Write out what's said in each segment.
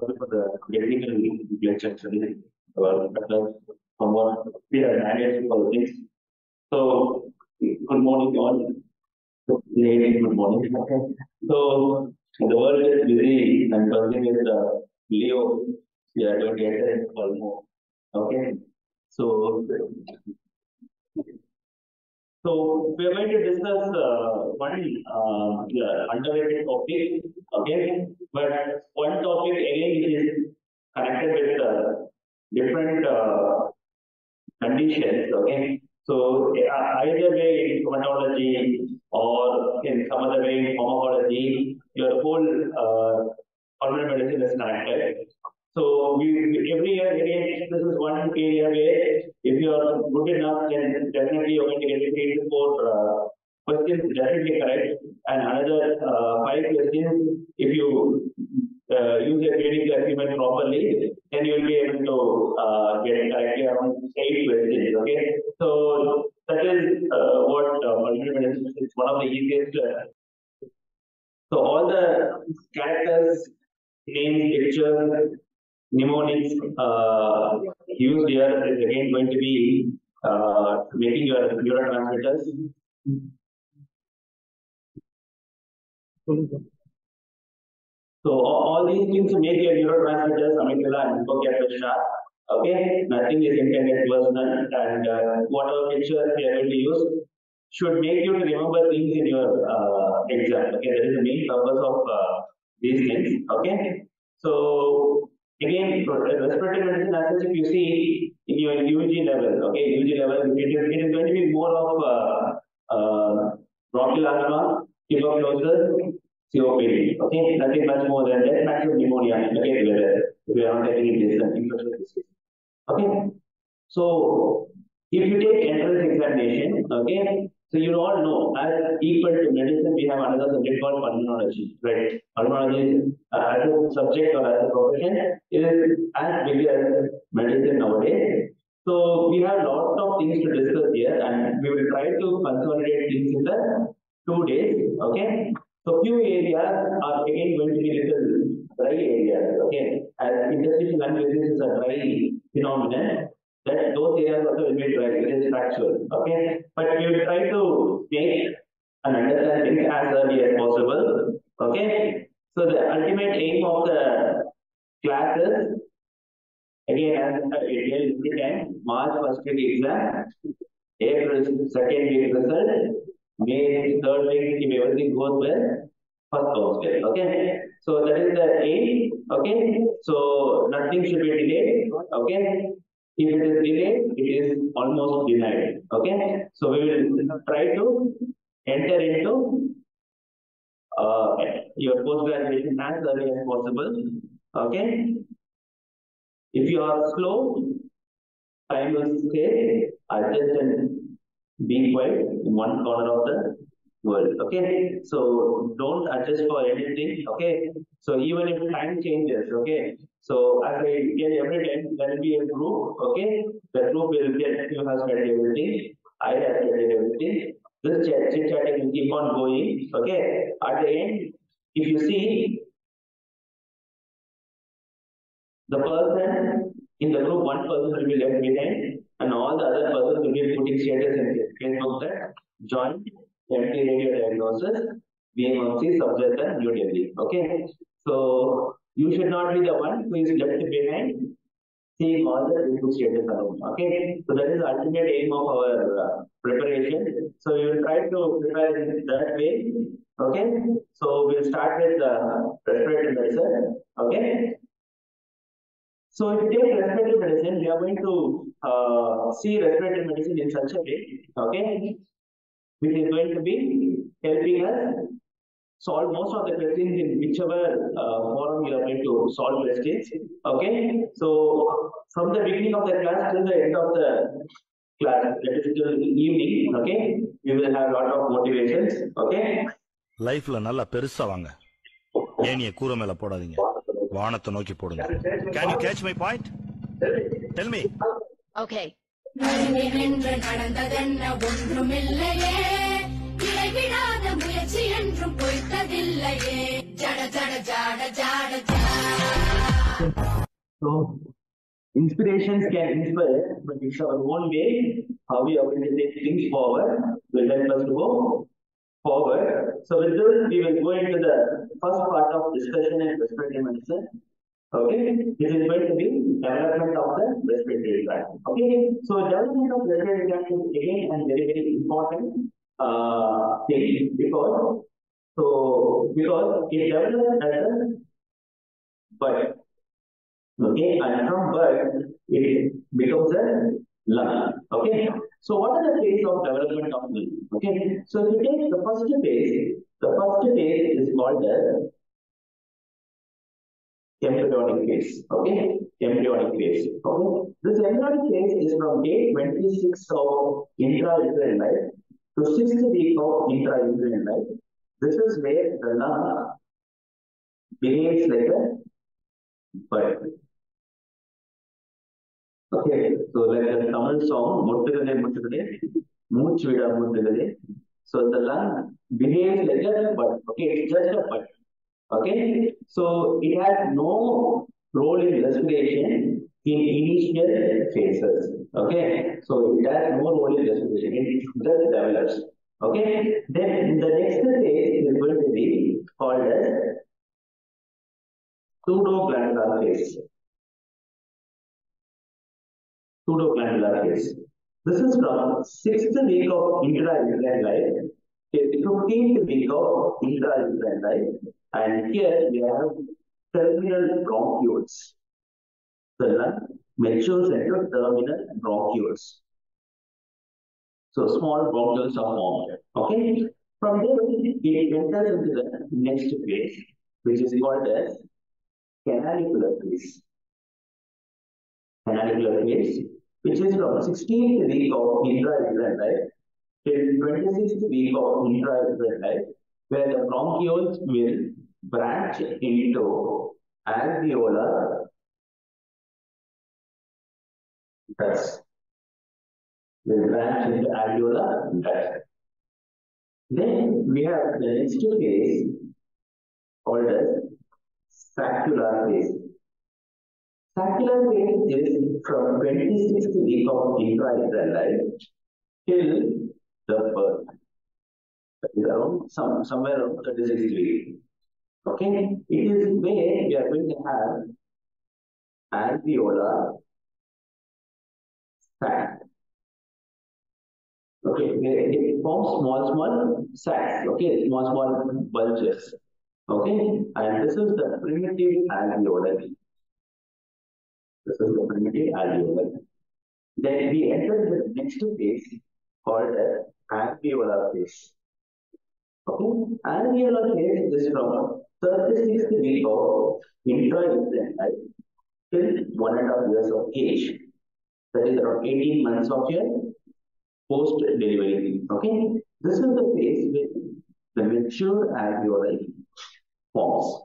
for the. Uh, uh, from what we are things. So, good morning all. Good morning. So, the world is busy and buzzing with the Leo. To enter into Palmo. Okay, so. So we are going to discuss uh, one uh, underrated topic, okay? But one topic again is connected with uh, different uh, conditions, okay? So uh, either way in dermatology or in some other way in pharmacology, your whole uh, pulmonary medicine is connected. So we- every year again, this is one area where if you are good enough, then definitely you're going to get three to four uh, questions definitely correct, and another uh, five questions if you uh, use a reading argument properly, then you'll be able to uh, get it correctly around eight questions. Okay, so that is uh, what uh, medicine is. One of the easiest. Uh, so all the characters, names, pictures, mnemonics uh, used here is again going to be uh, making your neurotransmitters. So all, these things make your neurotransmitters, amygdala and hippocampus sharp. Okay, nothing is intended personal and uh, whatever picture we are going to use should make you to remember things in your uh, exam. Okay, that is the main purpose of uh, these things. Okay, so again, respiratory medicine, as if you see in your UG level, okay, UG level, it is, it is going to be more of uh, uh, bronchial asthma, tuberculosis, COPD. Okay, nothing much more than that. Maximum pneumonia. Okay, whether you are not taking it, infectious disease. Okay, so if you take entrance examination, okay, so you all know as equal to medicine, we have another subject called pulmonology, right? Pulmonology is, uh, as a subject or as a profession is as big as medicine nowadays. So we have lots of things to discuss here, and we will try to consolidate things in the two days. Okay, so few areas are again going to be little dry areas. Okay, as interstitial lung disease is a dry phenomenon that those areas also will be it is factual, okay? But we will try to make and understand things as early as possible, okay? So the ultimate aim of the class is, again, as it March first week exam, April second week result, May third week, if everything goes well, first well, okay? So that is the aim, okay? So nothing should be delayed, okay? If it is delayed, it is almost denied. Okay, so we will try to enter into uh, your post graduation as early as possible. Okay, if you are slow, time will stay. Adjust and be quiet in one corner of the world. Okay, so don't adjust for anything. Okay, so even if time changes, okay. So as I get every time, there will be a group. Okay, the group will get you have studied everything. I have studied everything. This chat chit chatting will keep on going. Okay, at the end, if you see the person in the group, one person will be left behind, and all the other persons will be putting status in Facebook that join empty radio diagnosis, VMMC, Safdarjung, New Delhi. Okay, so you should not be the one who is left behind seeing all the Facebook status around. Okay, so that is ultimate aim of our uh, preparation. So we will try to prepare in that way. Okay, so we'll start with uh, respiratory medicine. Okay. So if you take respiratory medicine, we are going to uh, see respiratory medicine in such a way, okay, which is going to be helping us solve most of the questions in whichever uh, forum you are going to solve questions, okay. So from the beginning of the class till the end of the class, that is till evening, okay, we will have a lot of motivations, okay. லைஃப்ல நல்லா பெருசா வாங்க ஏனிய கூரை மேல போடாதீங்க வானத்தை நோக்கி போடுங்க can you catch my point tell me Okay. நின்று நடந்ததென்ன ஒன்றுமில்லையே இடைவிடாத முயற்சி என்றும் பொய்த்ததில்லையே ஜட ஜட ஜாட ஜாட ஜா So inspirations can inspire, but it's our own way how we are going to take things forward will help us to go forward. So with this, we will go into the first part of discussion in respiratory medicine. Okay, this is going to be development of the respiratory tract. Okay, so development of respiratory tract is again and very very important uh, thing because so because it develops as a bud. Okay, and from bud it becomes a lung. Okay, so what are the phase of development of lung? Okay, so if you take the first phase, the first phase is called as embryonic phase. Okay, embryonic phase. Okay, this embryonic phase is from day 26 of intrauterine life to sixth week of intrauterine life. This is where the lung behaves like a bird. Okay, so like the Tamil song, Muttukade Muttukade, Mooch Vida So the lung behaves like a bird. Okay, it's just a bird. Okay, so it has no role in respiration in initial phases. Okay, so it has no role in respiration. It just develops. Okay, then the next phase is going to be called as pseudoglandular phase. Pseudoglandular phase. This is from sixth week of intrauterine life till fifteenth week of intrauterine life, and here we have terminal bronchioles. The lung matures into terminal bronchioles. So small bronchioles are formed. Okay. From there, it enters into the next phase, which is called as canalicular phase. Canalicular phase, which is from 16th week of intrauterine life till 26th week of intrauterine life, where the bronchioles will branch into alveolar ducts. Will branch into alveolar. Then we have the next two phase called as saccular phase. Saccular phase is from 26th week of intrauterine life till the birth. Is around some somewhere around 36th week. Okay, it is where we are going to have alveolar sac. Okay, it forms small, small sacs. Okay, small, small bulges. Okay, and this is the primitive alveoli. This is the primitive alveoli. Then we enter the next phase called as alveolar phase. Okay, alveolar phase is from 36th week of intrauterine life till one and a half years of age. That is around 18 months of your post delivery. Okay, this is the phase when the mature alveoli forms.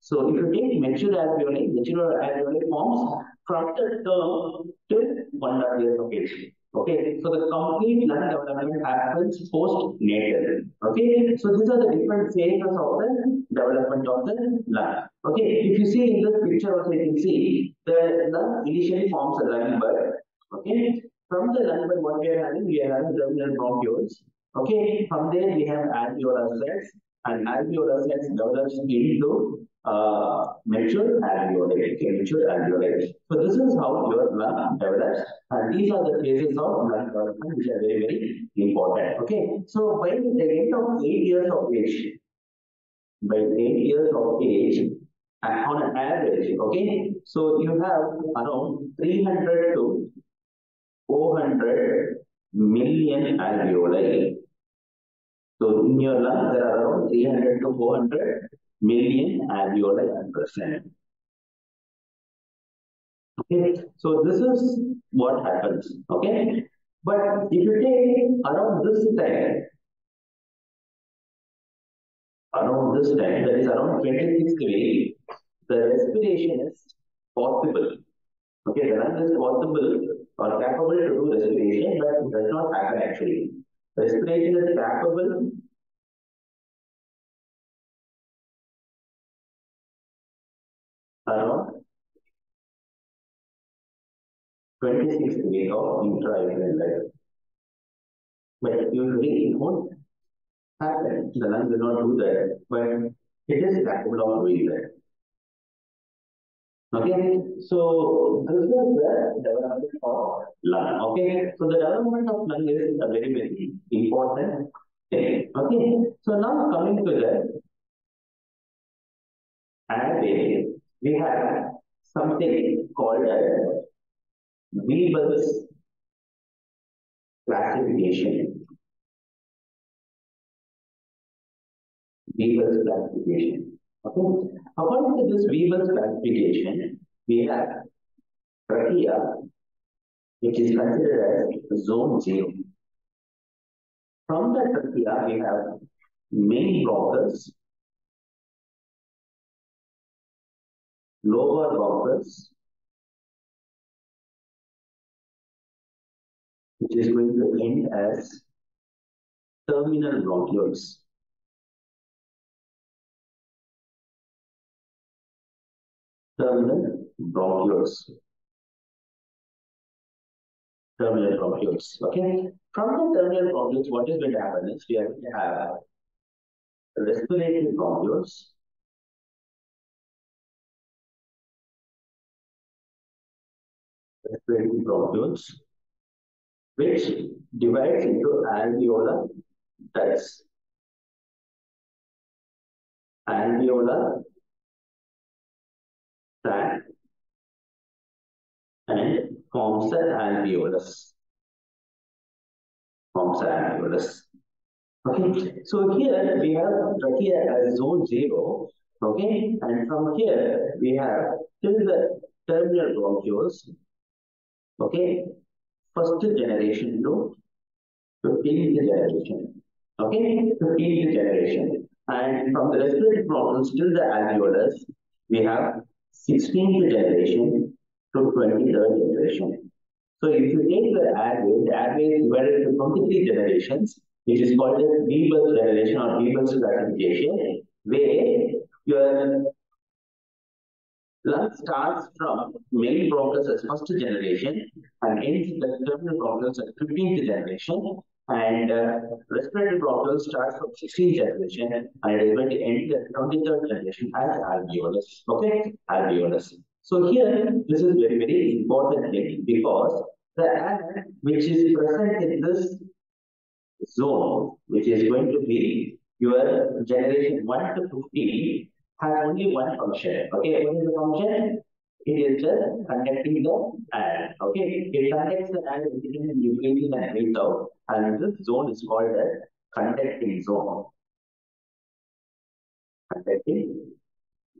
So if you take mature alveoli, mature alveoli forms from the term till one and a half years of age. Okay, so the complete lung development happens post-natal. Okay, so these are the different phases of the development of the lung. Okay, if you see in the picture also you can see the lung initially forms a lung bud. Okay, from the lung bud what we are having, we are having terminal bronchioles. Okay, from there we have alveolar sacs and alveolar sacs develops into uh, mature alveoli, okay, mature alveoli. So this is how your lung develops, and these are the phases of lung development which are very very important. Okay, so by the end of eight years of age, by eight years of age, and on an average, okay, so you have around 300 to 400 million alveoli. So in your lung, there are around 300 to 400 million alveoli at present. Okay, so this is what happens. Okay, but if you take around this time, around this time, that is around 26th week, the respiration is possible. Okay, the lung is possible or capable to do respiration, but it does not happen actually. Respiration is capable around 26th week of intrauterine life. But usually it won't happen. The lung will not do that, but it is capable of doing that. Okay, so this is the development of lung. Okay, so the development of lung is a very, very important thing. Okay, so now coming to the airway, we have something called as Weibel's classification. Weibel's classification. Okay. According to this Weibel's classification, we have trachea, which is considered as zone zero. From the trachea, we have main bronchus, lower bronchus, which is going to end as terminal bronchioles. Terminal bronchioles. Terminal bronchioles. Okay. From the terminal bronchioles, what is going to happen is we are going to have respiratory bronchioles. Respiratory bronchioles which divides into alveolar ducts. Alveolar sac and forms an alveolus. Forms an alveolus. Okay, so here we have trachea as zone zero. Okay, and from here we have till the terminal bronchioles. Okay, first generation to 15th generation. Okay, 15th generation. And from the respiratory bronchioles till the alveolus, we have 16th generation to 23rd generation. So if you take the airway, the is divided into 23 generations, which is called as Weibel's generation or Weibel's classification, where your lung starts from main bronchus as first generation and ends the terminal bronchus as 15th generation. And uh, respiratory bronchus starts from 16th generation and is going to end the 23rd generation as alveolus. Okay, alveolus. So here, this is very, very important thing because the air which is present in this zone, which is going to be your generation 1 to 50, has only one function. Okay, what is the function? It is just conducting the air. Okay, it conducts the air between the nucleus and out, and this zone is called as conducting zone. Conducting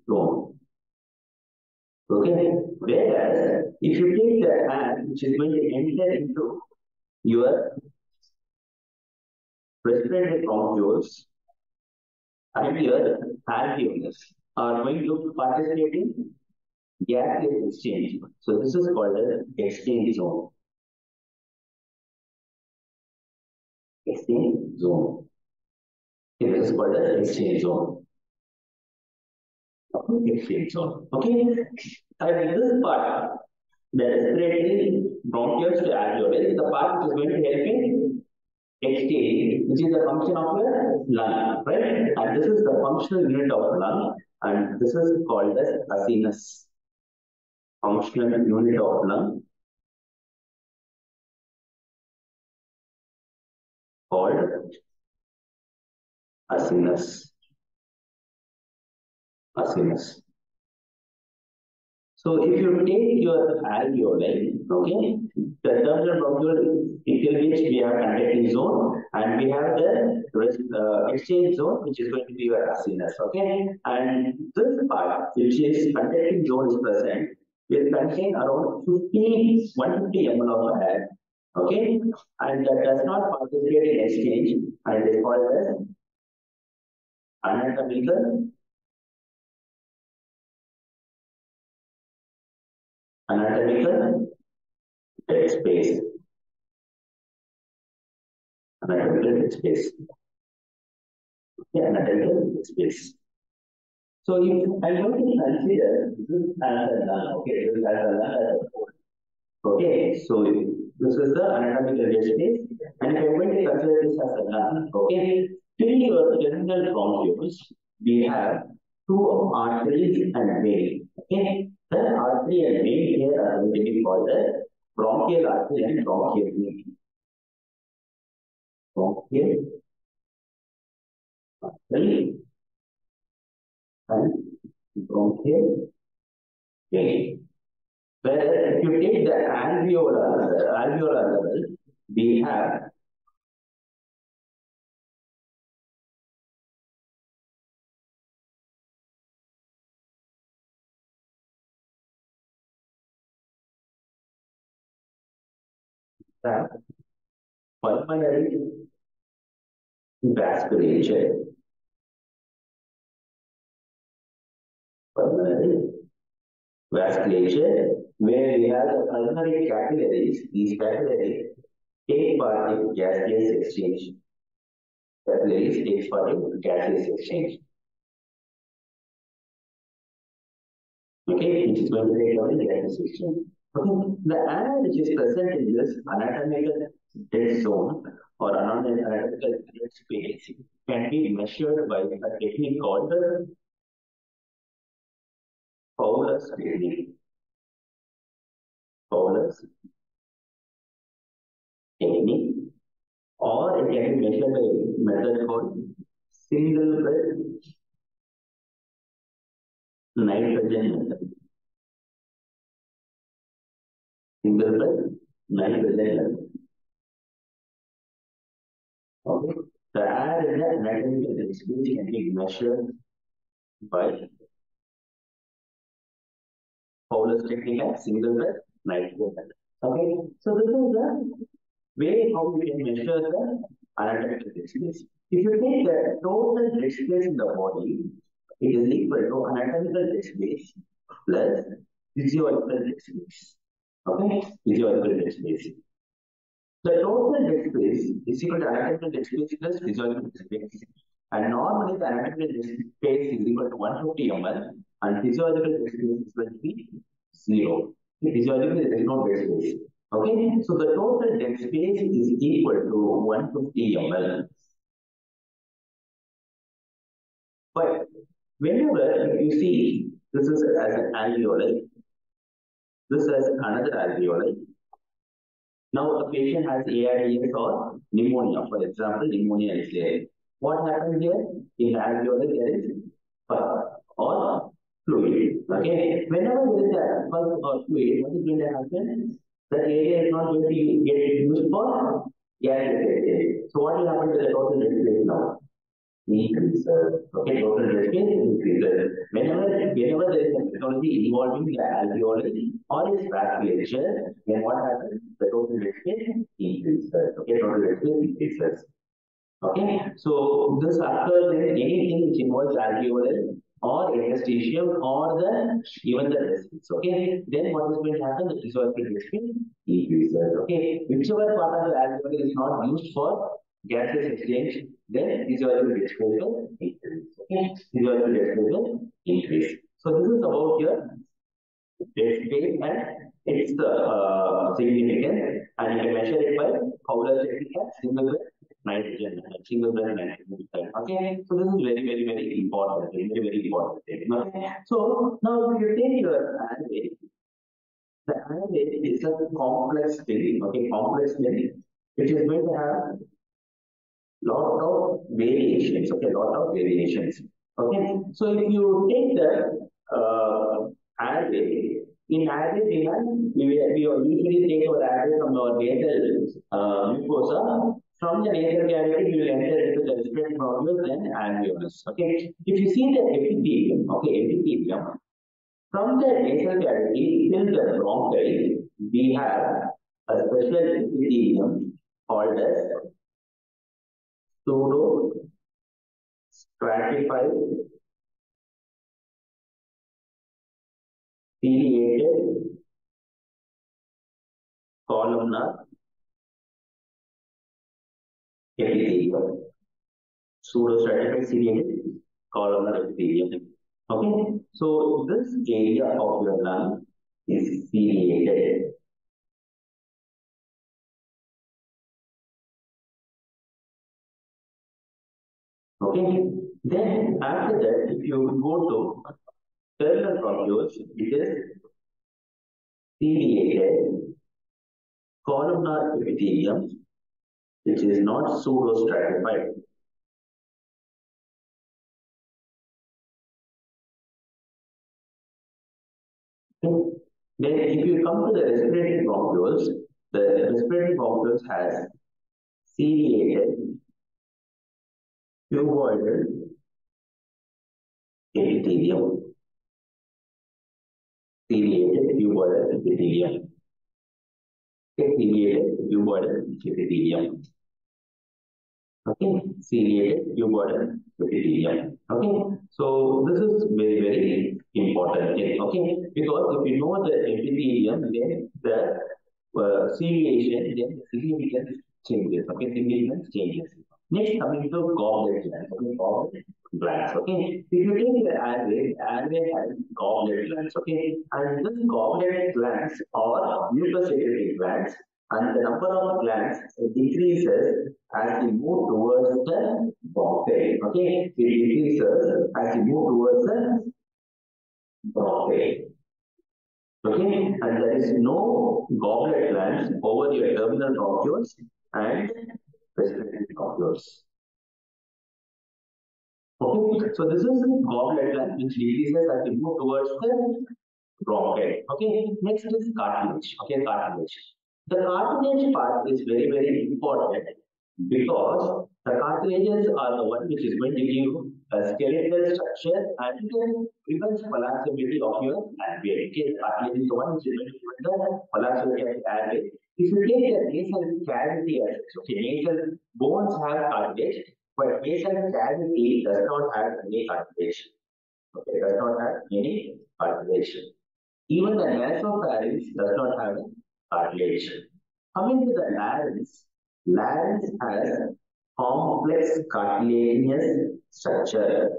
zone. Okay, whereas if you take the air which is going to enter into your respiratory bronchioles and your alveolus are going to participate in gaseous exchange. So this is called an exchange zone. Exchange zone. This is called an exchange zone. Exchange zone. Okay, and this part, the respiratory bronchioles to alveolus, is the part which is going to help in exchange, which is the function of your lung, right? And this is the functional unit of lung, and this is called as acinus. Functional unit of lung called acinus. Acinus. So if you take your alveoli, okay, the terminal bronchiole into which we have conducting zone and we have the uh, exchange zone which is going to be your acinus, okay, and this part which is conducting zone is present will contain around 50, 150 ml of air, okay, and that does not participate in exchange and it is called as anatomical anatomical dead space. Anatomical dead space. Yeah, anatomical dead space. So if I'm going to consider this as a null, okay, this is as a null as a whole. Okay, so this is the anatomical space, and if I'm going to consider this as a null, okay, till your general bronchioles, we have two arteries and vein. Okay, the artery and vein here are going to be called the bronchial artery and bronchial vein. Bronchial artery and bronchial vein. Whereas if you take the alveolar, alveolar level, we have have pulmonary vasculature. Pulmonary vasculature, where we have the pulmonary capillaries, these capillaries take part in gaseous exchange. Capillaries takes part in gaseous exchange. Okay, which is going to take part in gaseous exchange. The air which is present in this anatomical dead zone or anatomical dead space can be measured by a technique called the Fowler's technique. Fowler's technique, or it can be measured by a method called single breath nitrogen method. Single breath nitrogen method. Okay, the air in the anatomical dead space can be measured by Fowler's and single breath nitrogen method. Okay, so this is the way how you can measure the anatomical space. If you take the total space in the body, it is equal to anatomical space plus physiological space. Okay, physiological space. The total space is equal to anatomical space plus physiological space. And normally the anatomical space is equal to 150 ml and physiological space is going to zero. Physiologically there is no dead space. Okay, so the total dead space is equal to 150 ml. But whenever you see this is as an alveoli, this is another alveoli. Now a patient has ARDS or pneumonia, for example, pneumonia is there. What happens here? In alveoli there is pus or fluid. Okay, whenever there is a pus or fluid, what is going to happen? The area is not going to get used for gas. So what will happen to the total dead now? increases. Uh, okay, total dead increases. Whenever, whenever there is a technology involving the alveoli or its vasculature, then what happens? The total dead increases. Okay, total dead increases. Okay, so this occurs in anything which involves alveoli or interstitium or the even the vessels. Okay, then what is going to happen? The dead space increases. Okay, whichever part of the alveoli is not used for gaseous exchange, then space will increase. Okay, space will increase. So this is about your dead and its uh, significance, and you can measure it by Fowler's technique and single nitrogen, single breath nitrogen. Okay, so this is very, very, very important, very, very important thing. Okay, so now if you take your airway, the airway is a complex thing, okay, complex thing, which is going to have lot of variations, okay, lot of variations. Okay, so if you take the uh, airway, in airway we we, we usually take our airway from our nasal uh, mucosa. From the nasal cavity, we will enter into the respiratory bronchioles then alveolus. Okay, if you see the epithelium, okay, epithelium, from the nasal cavity till the bronchi, we have a special epithelium called as pseudo stratified ciliated columnar epithelium. Pseudo stratified ciliated columnar epithelium. Okay, so this area of your lung is ciliated. Okay, then after that, if you go to terminal bronchioles, it is ciliated columnar epithelium, which is not pseudostratified. Then if you come to the respiratory bronchioles, the respiratory bronchioles has ciliated cuboidal epithelium. Ciliated cuboidal epithelium. Ciliated cuboidal epithelium. Okay, ciliated cuboidal epithelium. Okay, so this is very, very important thing. Okay, because if you know the epithelium, then the uh, ciliation, then the significance changes. Okay, significance changes. Next, coming to goblet glands. Okay, goblet glands. Okay, if you take the airway, airway has goblet glands. Okay, and this goblet glands are mucus secretory glands, and the number of glands decreases as you move towards the bronchi. Okay, it decreases as you move towards the bronchi. Okay, and there is no goblet glands over your terminal bronchioles and respiratory bronchioles. Okay, so this is the goblet which decreases as you move towards the bronchi. Okay, next is cartilage. Okay, cartilage. The cartilage part is very, very important because the cartilages are the one which is going to give a skeletal structure and prevents collapsibility of your airway. Okay, cartilage is one is the collapsibility of airway. If you take the nasal cavity as okay, nasal bones have cartilage, but nasal cavity does not have any cartilage. Okay, does not have any cartilage. Even the nasopharynx does not have cartilage. Coming to the larynx, larynx has complex cartilaginous structure.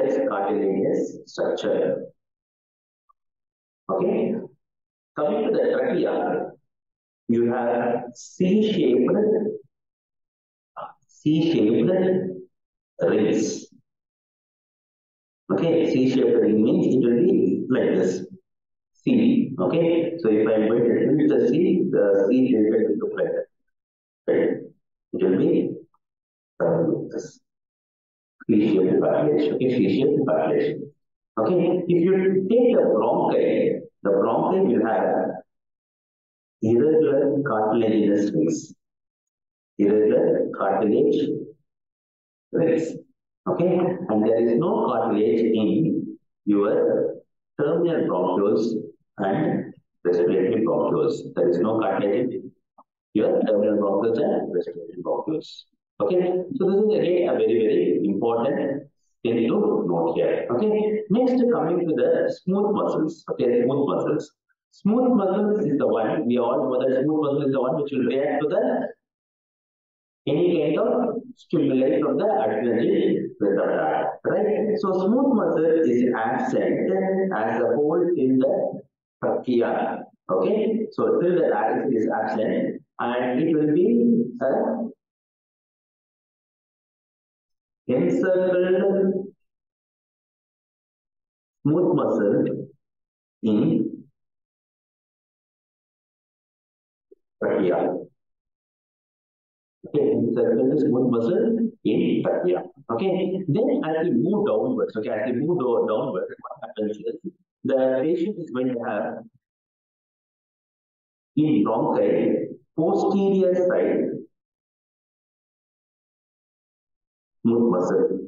Complex cartilaginous structure. Okay. Coming to the trachea, you have C-shaped, C-shaped rings. Okay, C-shaped ring means it will be like this. C. Okay, so if I to the C, the C to look like that. Right? It will be um, this Cartilage. Okay, C-shaped cartilage. Okay, if you take the bronchi, the bronchi will have irregular cartilaginous rings. Irregular cartilage rings. Okay, and there is no cartilage in your terminal bronchioles and respiratory bronchioles. There is no cartilage in your terminal bronchioles and respiratory bronchioles. Okay, so this is again a very, very important thing to note here. Okay, next coming to the smooth muscles. Okay, smooth muscles. Smooth muscles is the one we all know that smooth muscle is the one which will react to the any kind of stimuli from the adrenergic receptor, right? So smooth muscle is absent as a whole in the trachea, okay? So till the larynx is absent and it will be a encircled smooth muscle in trachea. Okay, encircled smooth muscle in trachea. Okay, then as we move downwards, okay, as we move do- downwards, what happens is the patient is going to have in bronchi posterior side smooth muscle.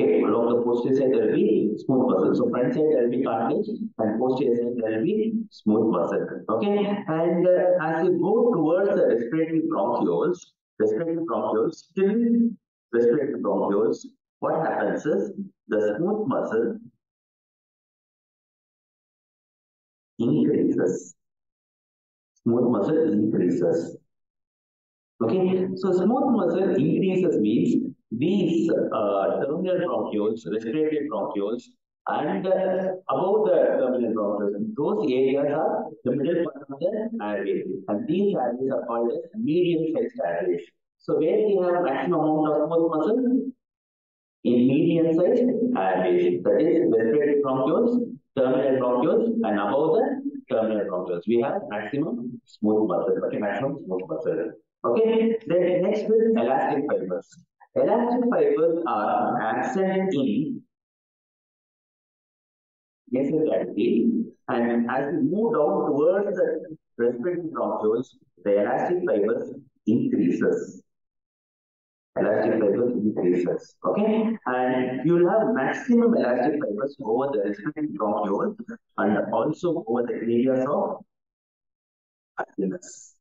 Okay, along the posterior side there will be smooth muscle. So front side there will be cartilage and posterior side there will be smooth muscle. Okay, and uh, as you go towards the respiratory bronchioles, respiratory bronchioles, still respiratory bronchioles, what happens is the smooth muscle increases. Smooth muscle increases. Okay, so smooth muscle increases means these uh, terminal bronchioles, respiratory bronchioles, and uh, above the terminal bronchioles, those areas are the middle part of the airway, and these airways are called as medium-sized airways. So where we have maximum amount of smooth muscle in medium-sized airways, that is respiratory bronchioles, terminal bronchioles, and above the terminal bronchioles, we have maximum smooth muscle. Okay, maximum smooth muscle. Okay, then next is elastic fibers. Elastic fibers are absent in nasal cavity, and as we move down towards the respiratory bronchioles, the elastic fibers increases. Elastic fibers increases. Okay, and you will have maximum elastic fibers over the respiratory bronchioles and also over the areas of acinus.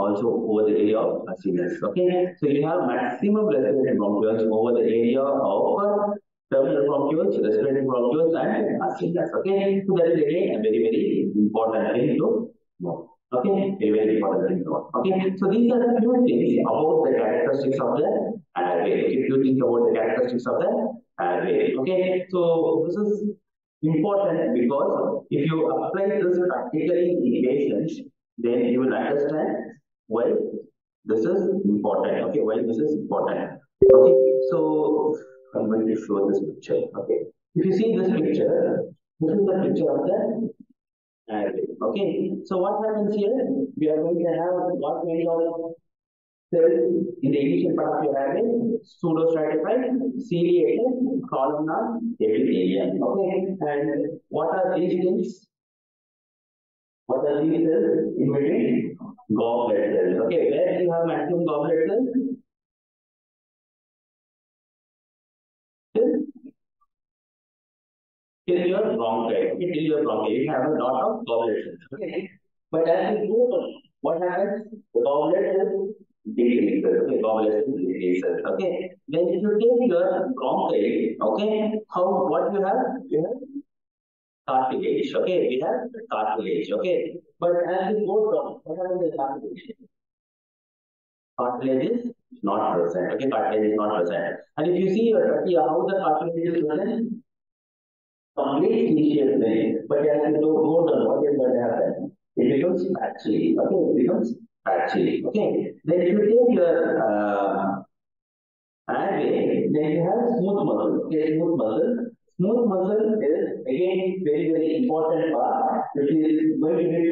Also over the area of acinus. Okay, so you have maximum respiratory bronchioles over the area of uh, terminal bronchioles, respiratory bronchioles, and acinus. Okay, so that is again a very very important thing to know. Okay, very very important thing to know. Okay, so these are few things about the characteristics of the airway. If you think about the characteristics of the airway. Okay, so this is important because if you apply this practically in patients, then you will understand why this is important. Okay, why this is important. Okay, so I'm going to show this picture. Okay, if you see this picture, this is the picture of the airway. Okay, so what happens here? We are going to have what kind of cells in the initial part of your airway? Pseudostratified, ciliated, columnar, epithelium. Okay, and what are these things? What are these cells in between? Goblet cells. Okay, where do you have maximum goblet cells? Till your bronchi. Okay, till your bronchi. You have a lot of goblet cells. Okay, but as you go, what happens? The goblet cells decreases. Okay, goblet cells decreases. Okay, then if you take your bronchi, okay, how what you have? You have cartilage. Okay, we have cartilage. Okay, but as you go down, what happens the cartilage? Cartilage is not present. Okay, cartilage is not present. And if you see your trachea, how the cartilage is present? Complete vein. But as you go go down, what is going to happen? It becomes patchy. Okay, it becomes patchy. Okay, then if you take your uh, airway, then you have smooth muscle. Okay, smooth muscle. Smooth muscle is again very very important part which is going to be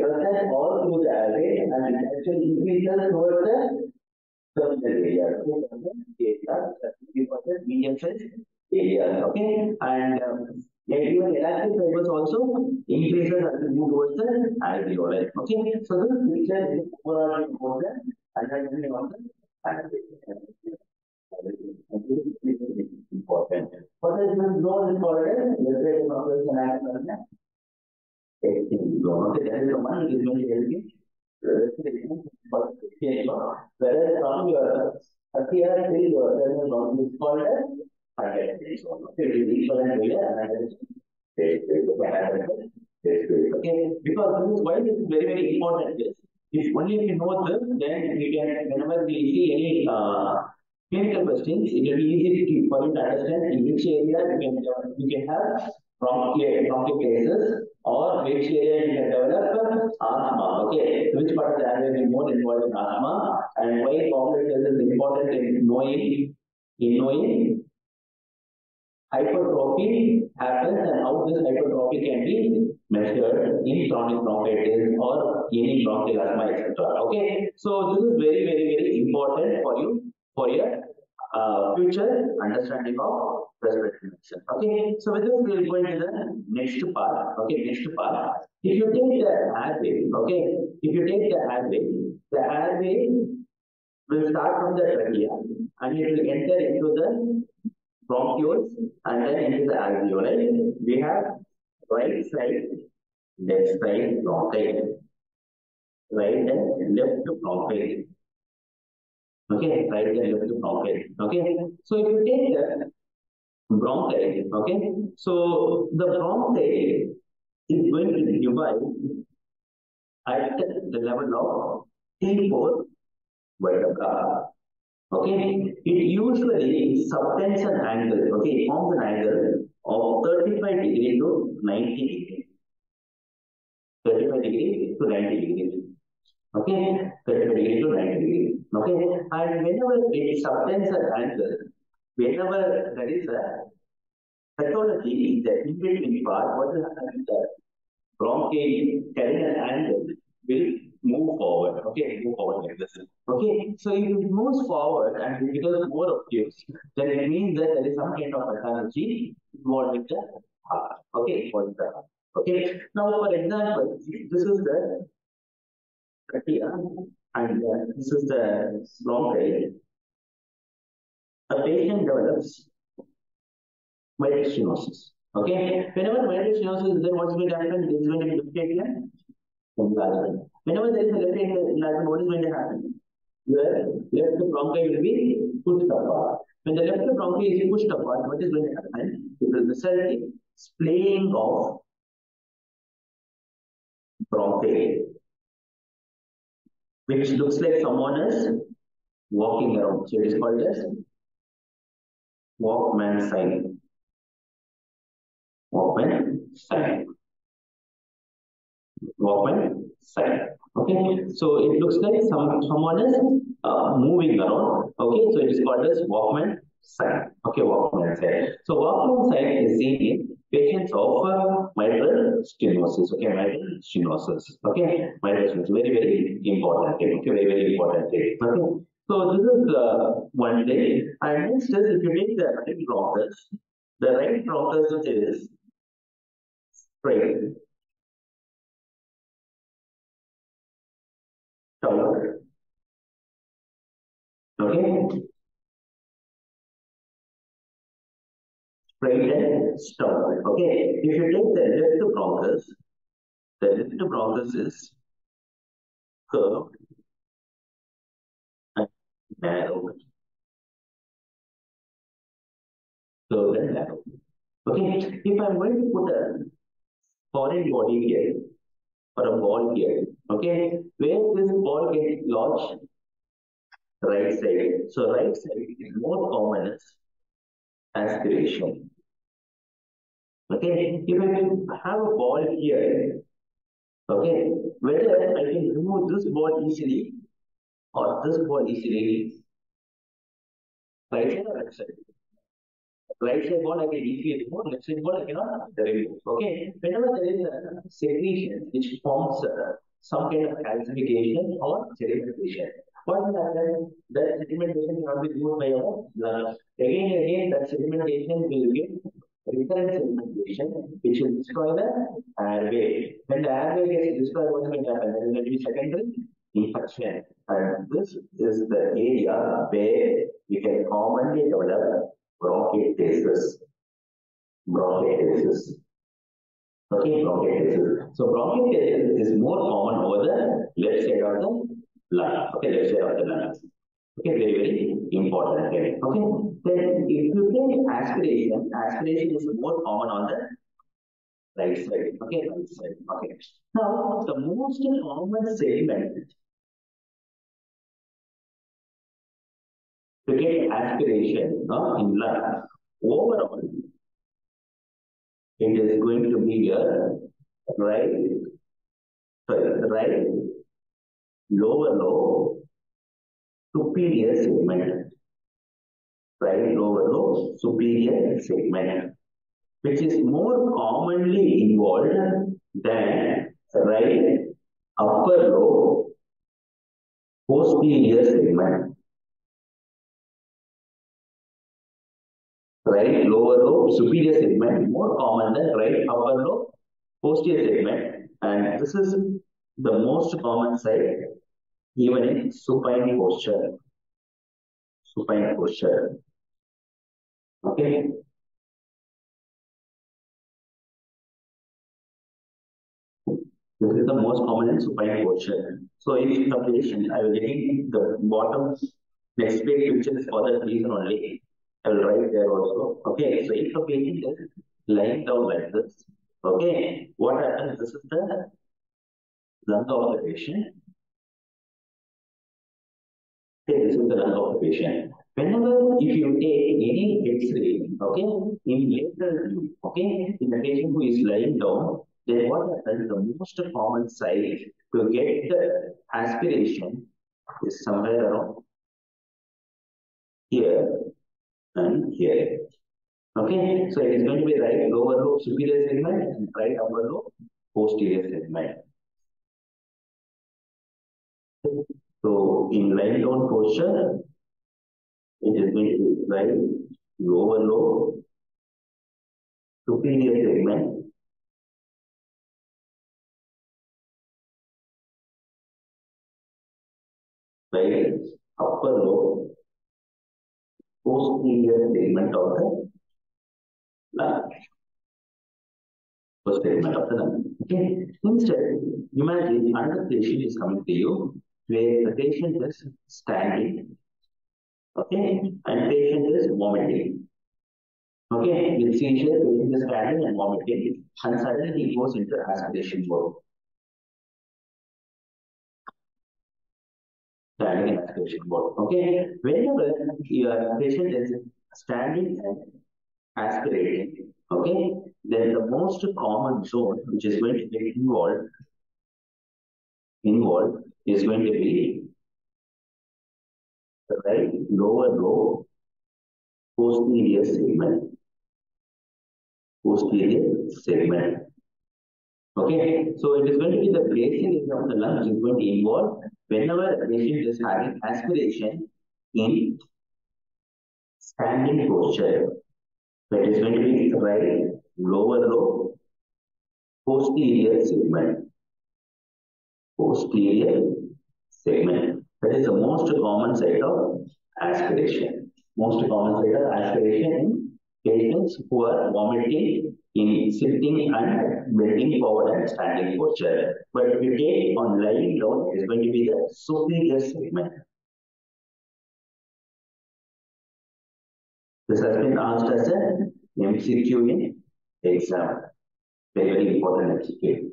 all through the airway and it actually increases towards the terminal area. Area, medium size areas. Okay, and even elastic fibers also increases as we move towards the alveoli. Okay, so this picture is overall about the understanding of the. Important. What is zone is called as respiratory muscles and axons. Okay, that is the one which is going to help you. Respiration, are. Whereas from your here till your terminal zone is called as hydrated zone. Okay, because this is why this is very very important. If only if you know this, then we can whenever we see any uh, clinical questions, it will be easy to, for you to understand in which area you can you can have bronchi- bronchiectasis or which area you can develop asthma. Okay, which part of the will be more involved in asthma and why cells is important in knowing in knowing hypertrophy happens and how this hypertrophy can be measured in chronic bronchitis or any bronchial asthma, etc. Okay, so this is very, very, very important for you for your uh, future understanding of respiratory medicine. Okay, so with this we will go into the next part. Okay, next part. If you take the airway, okay, if you take the airway, the airway will start from the trachea and it will enter into the bronchioles and then into the alveoli. We have right side, left side bronchi, right and left bronchi. Okay, right and left bronchi. Okay, so if you take the bronchi, okay, so the bronchi is going to divide at the level of T4 vertebra. Okay, it usually subtends an angle. Okay, it forms an angle of 35 degree to 90 degree. 35 degree to 90 degree. Okay, 35 degree to 90 degree. Okay, and whenever it subtends an angle, whenever there is a pathology in the in between part, what will happen is the bronchial carrying an angle will move forward. Okay, move forward like this. Okay, so if it moves forward and it becomes more obtuse, then it means that there is some kind of pathology involved with the heart. Okay, involved with the heart. Okay, now for example, this is the trachea and uh, this is the bronchi. A patient develops mitral stenosis. Okay, whenever mitral stenosis is there, what's going to happen? It's going to be left enlargement. Whenever there is a left atrium enlargement, what is going to happen? Your left bronchi will be pushed apart. When the left bronchi is pushed apart, what is going to happen? It will result in splaying of bronchi, which looks like someone is walking around. So it is called as Walkman sign. Walkman sign. Walkman sign. Okay, so it looks like some someone is uh, moving around. Okay, so it is called as Walkman sign. Okay, Walkman sign. So Walkman sign is seen patients of mitral stenosis. Okay, mitral stenosis. Okay, mitral stenosis very very important thing. Okay, very very important thing. Okay. So this is uh, one. And next is if you take the right bronchus, the right bronchus is straight. Tower. Okay. Straight and stubborn. Okay. If you take the left bronchus, the left bronchus is curved and narrow. Curved and narrow. Okay. If I'm going to put a foreign body here or a ball here, okay, where this ball gets lodged? Right side. So right side is more common as aspiration. Okay, if I have a ball here, okay, whether I can remove this ball easily or this ball easily, right side or left side? Right side ball I can easily remove, left side ball I cannot remove. Okay, whenever there is a secretion which forms uh, some kind of calcification or sedimentation, what will happen? That sedimentation cannot be removed by our lungs. Again and again, that sedimentation will get recurrent sedimentation, which will destroy the airway. When the airway gets destroyed, what to happen? There to be secondary infection. And this is the area where we can commonly develop bronchiectasis. Bronchiectasis. Okay, bronchiectasis. So bronchiectasis is more common over the left side of the lung. Okay, left side of the lungs. Okay, very, very important thing. Okay, then if you take aspiration, aspiration is more common on the right side. Okay, right side. Okay. Now, the most common segment to get aspiration uh, in lung, overall, it is going to be your right, sorry, right, lower low, superior segment. Right, lower low, superior segment, which is more commonly involved than right, upper low, posterior segment. right lower lobe superior segment more common than right upper lobe posterior segment and this is the most common side even in supine posture. Supine posture. Okay? This is the most common in supine posture. So in the patient i will getting the bottom next page picture is for that reason only. I will write there also. Okay, so patient is lying down like this, okay, what happens? This is the lung of the patient. This is the lung of the patient. Whenever if you take any X-ray, okay, in view, okay, in the patient who is lying down, then what happens? The most common site to get the aspiration is somewhere around here and here. Okay, so it is going to be right lower lobe superior segment and right upper lobe posterior segment. In lying down posture, it is going to be right lower lobe superior segment right upper lobe posterior segment of the lung. First segment of the lung. Okay. Instead, imagine another patient is coming to you where the patient is standing. Okay. And patient is vomiting. Okay. With seizure, patient is standing and vomiting. And suddenly he goes into aspiration mode. Standing and aspiration mode. Okay. Whenever your patient is standing and aspirating, okay, then the most common zone which is going to get involved, involved is going to be the right lower lobe posterior segment. Posterior segment. Okay, so it is going to be the basal area of the lung is going to involve whenever a patient is having aspiration in standing posture. That is going to be right lower lobe posterior segment. Posterior segment. That is the most common site of aspiration. Most common site of aspiration in patients who are vomiting in sitting and bending forward and standing posture. But if you take on lying down, it is going to be the superior segment. This has been asked as an MCQ in exam. Very important MCQ.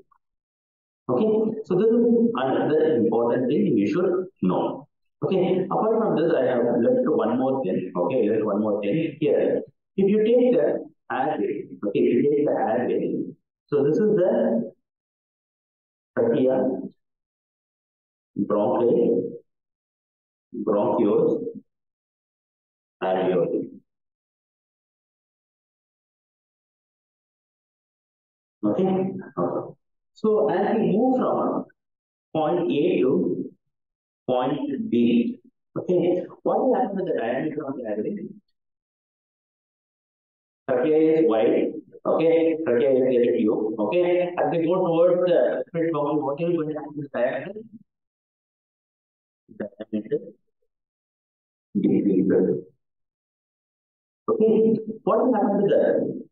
Okay, so this is another important thing you should know. Okay, apart from this, I have left one more thing. Okay, left one more thing here. If you take the airway, okay, if you take the airway, so this is the trachea, bronchi, bronchioles, alveoli. Okay. okay. So as we move from point A to point B, okay, what will happen with the diameter of the airway? Trachea is wide, okay, trachea is very tube, okay. As we go towards the split bubble, what is going to happen with the diameter? Diameter decreases. Okay, what will happen to the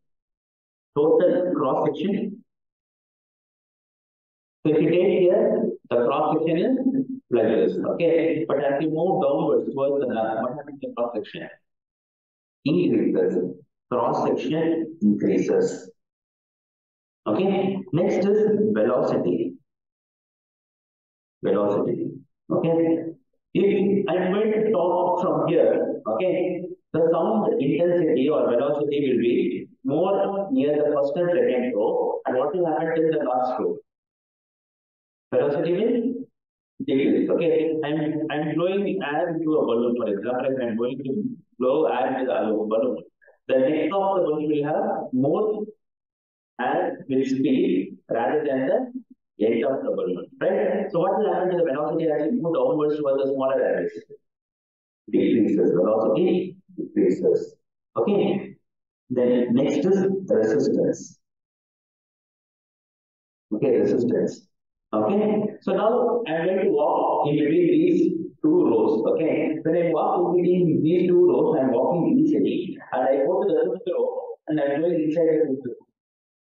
total cross section? So if you take here, the cross section is flagellus, okay? But as you move downwards towards the lung, what happens the cross section? Increases. Cross section increases. Okay. Next is velocity. Velocity. Okay. If I'm going to talk from here, okay, the sound intensity or velocity will be more near the first and second row, and what will happen till the last row? Velocity will decrease. Okay, I'm I'm blowing air into a balloon, for example, I'm going to blow air into a balloon, the neck of the balloon will have more air with speed rather than the end of the balloon, right? So what will happen to the velocity as you move downwards towards the smaller areas? Decreases, velocity decreases. Okay, then next is resistance. Okay, resistance. Okay, so now I'm going to walk in between these two rows. Okay, when I walk in between these two rows, I'm walking easily, and I go to the fifth row, and I'm going inside the fifth row.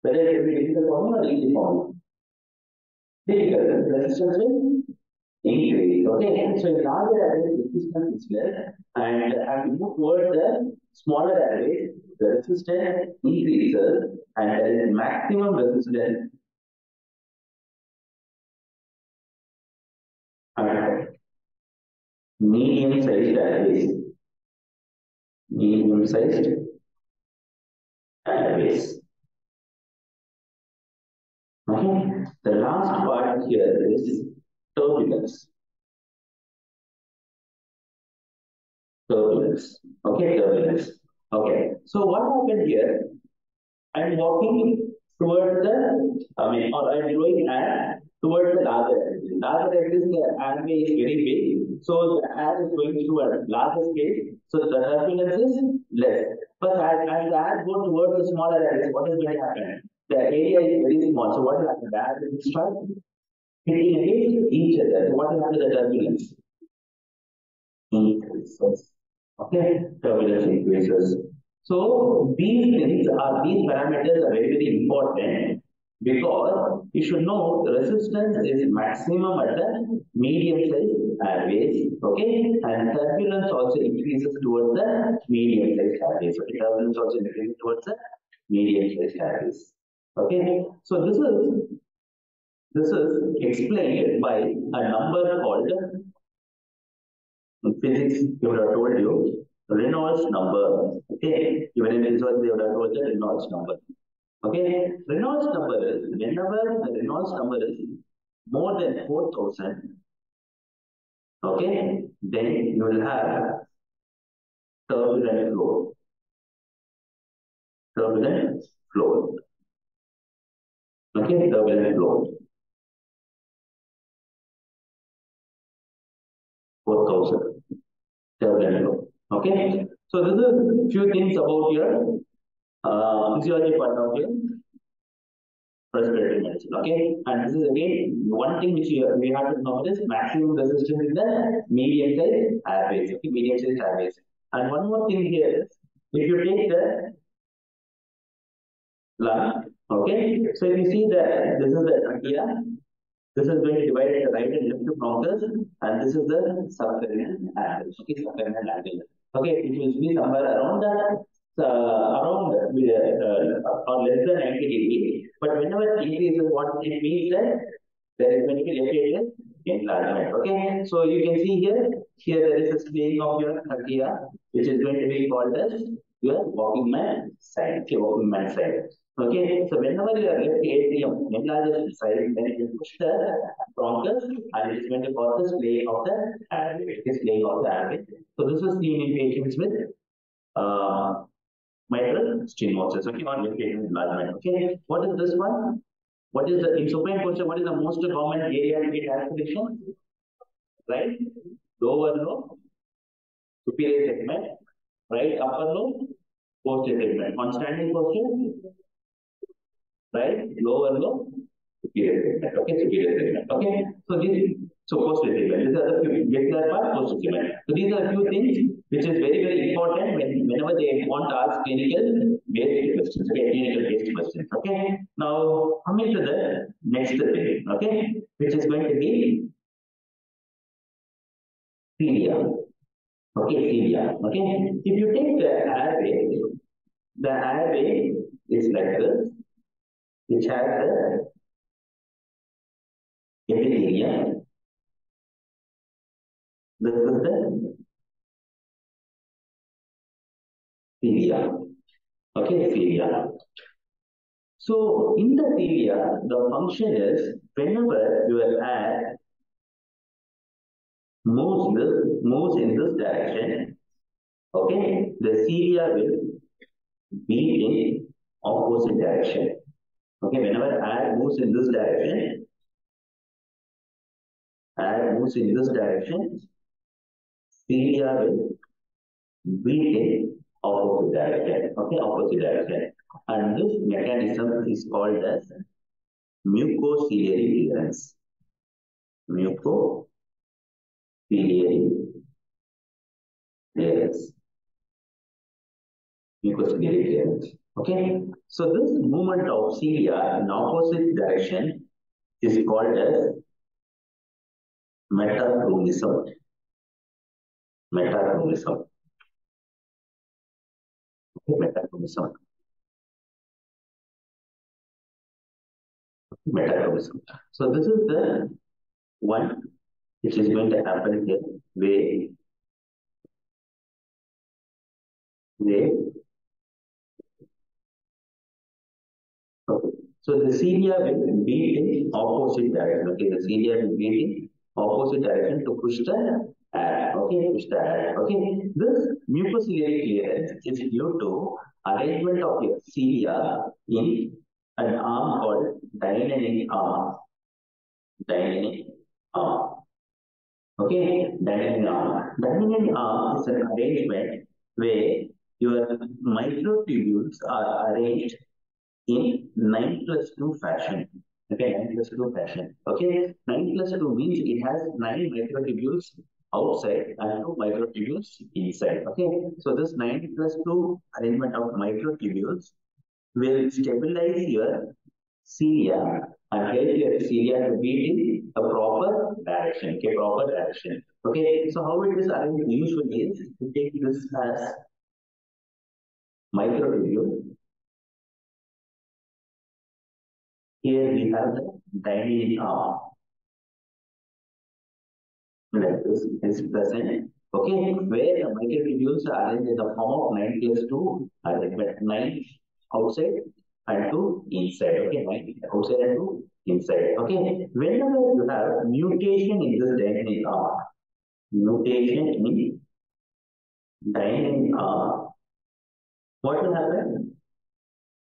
Whether it will be difficult for me or easy for me. Difficult. Resistance will increase. Okay, so in larger areas, resistance is less, and as we move towards the smaller areas, the resistance increases, and there is maximum resistance medium-sized airways. Medium-sized airways. Okay, the last part here is turbulence. Turbulence. Okay, turbulence. Okay, so what happened here? I'm walking towards the, I mean, or I'm going air towards the larger axis. Larger axis, the airway is very big, so the air is going through a larger space, so the turbulence is less. But as, as the air goes towards the smaller axis, what is going to happen? The area is very small, so what will happen? The air will start hitting against each other. So what will happen to the turbulence? Increases. Okay, turbulence increases. So these things are these parameters are very very important because you should know the resistance is maximum at the medium size airways. Okay, and turbulence also increases towards the medium size airways. Okay, turbulence also increases towards the medium size airways. Okay, so this is this is explained by a number called physics. They would have told you Reynolds number. Okay, even in physics they would have told the Reynolds number. Okay, Reynolds number is whenever the Reynolds number is more than four thousand. Okay, then you will have turbulent flow. Turbulent flow. Okay, turbulent flow. Four thousand turbulent flow. Okay, so this is few things about your uh, physiology part of your respiratory medicine. Okay, and this is again one thing which you, we have to know is maximum resistance in the medium size airways. Okay, medium size airways. And one more thing here is if you take the lung, okay, so if you see that this is the trachea, this is going to divide into right and left bronchus, and this is the subcarinal angle. Okay, subcarinal angle. Okay, it will be somewhere around that, uh, around uh, uh, or less than 90 degree. But whenever it increases, what it means that there is going to be left enlargement. Okay, so you can see here, here there is a splaying of your trachea, which is going to be called as your walking man sign. Okay, walking man sign. Okay, so whenever your left atrium enlarges in size, then it will push the bronchus and it is going to cause the splaying of the airway. It is splaying of the airway. So this is seen in patients with uh, mitral stenosis. Okay, or left enlargement. Okay, what is this one? What is the in supine posture? What is the most common area to get prediction? Right, lower lobe, superior segment, right, upper lobe, posterior segment. On standing posture, right? Lower lobe, superior segment. Okay, superior segment. Okay, so this so posterior segment. These are the few get that part posterior segment. So these are a few things which is very very important when whenever they want to ask clinical based questions. Okay, clinical based questions. Okay. Now coming to the next thing. Okay, which is going to be cilia. Okay, cilia. Okay, if you take the airway, the airway is like this which has the epithelium. This is the cilia. Okay, cilia. So in the cilia, the function is whenever your air moves this moves in this direction, okay, the cilia will be in opposite direction. Okay, whenever air moves in this direction, air moves in this direction, cilia will be in opposite direction. Okay, opposite direction. And this mechanism is called as mucociliary clearance. Mucociliary clearance. Mucociliary clearance. Okay, so this movement of cilia in opposite direction is called as metachronism. Metachronism. Okay, metachronism. Metachronism. So this is the one which is going to happen here. way. Okay. So the cilia will be in opposite direction. Okay, the cilia will be in opposite direction to push the air. Okay, the. Okay, this mucociliary clearance is due to arrangement of your cilia in an arm called dynein arm. Dynein arm. Okay, dynein arm. Dynein arm is an arrangement where your microtubules are arranged in 9 plus 2 fashion. Okay, 9 plus 2 fashion. Okay, 9 plus 2 means it has 9 microtubules outside and 2 microtubules inside. Okay, so this 9 plus 2 arrangement of microtubules will stabilize your cilia and help your cilia to be in a proper direction. Okay, proper direction. Okay, so how it is arranged usually is we take this as microtubule Here we have the dynein arm. Like this is present. Okay, where the microtubules are arranged in the form of 9 plus 2 arrangement. 9 outside and 2 inside. Okay, 9 outside and 2 inside. Okay, whenever you have mutation in this dynein arm, mutation in dynein arm, what will happen?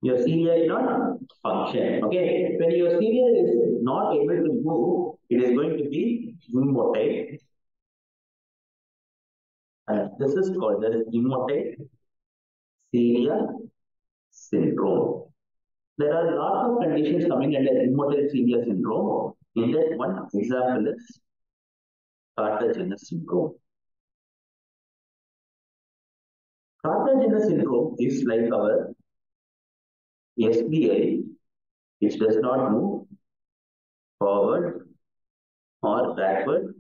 your cilia is not function. Okay, when your cilia is not able to move, it is going to be immotile. This is called as immotile cilia syndrome. There are lots of conditions coming under immotile cilia syndrome. In that one example is Kartagener syndrome. Kartagener syndrome is like our SBI, which does not move forward or backward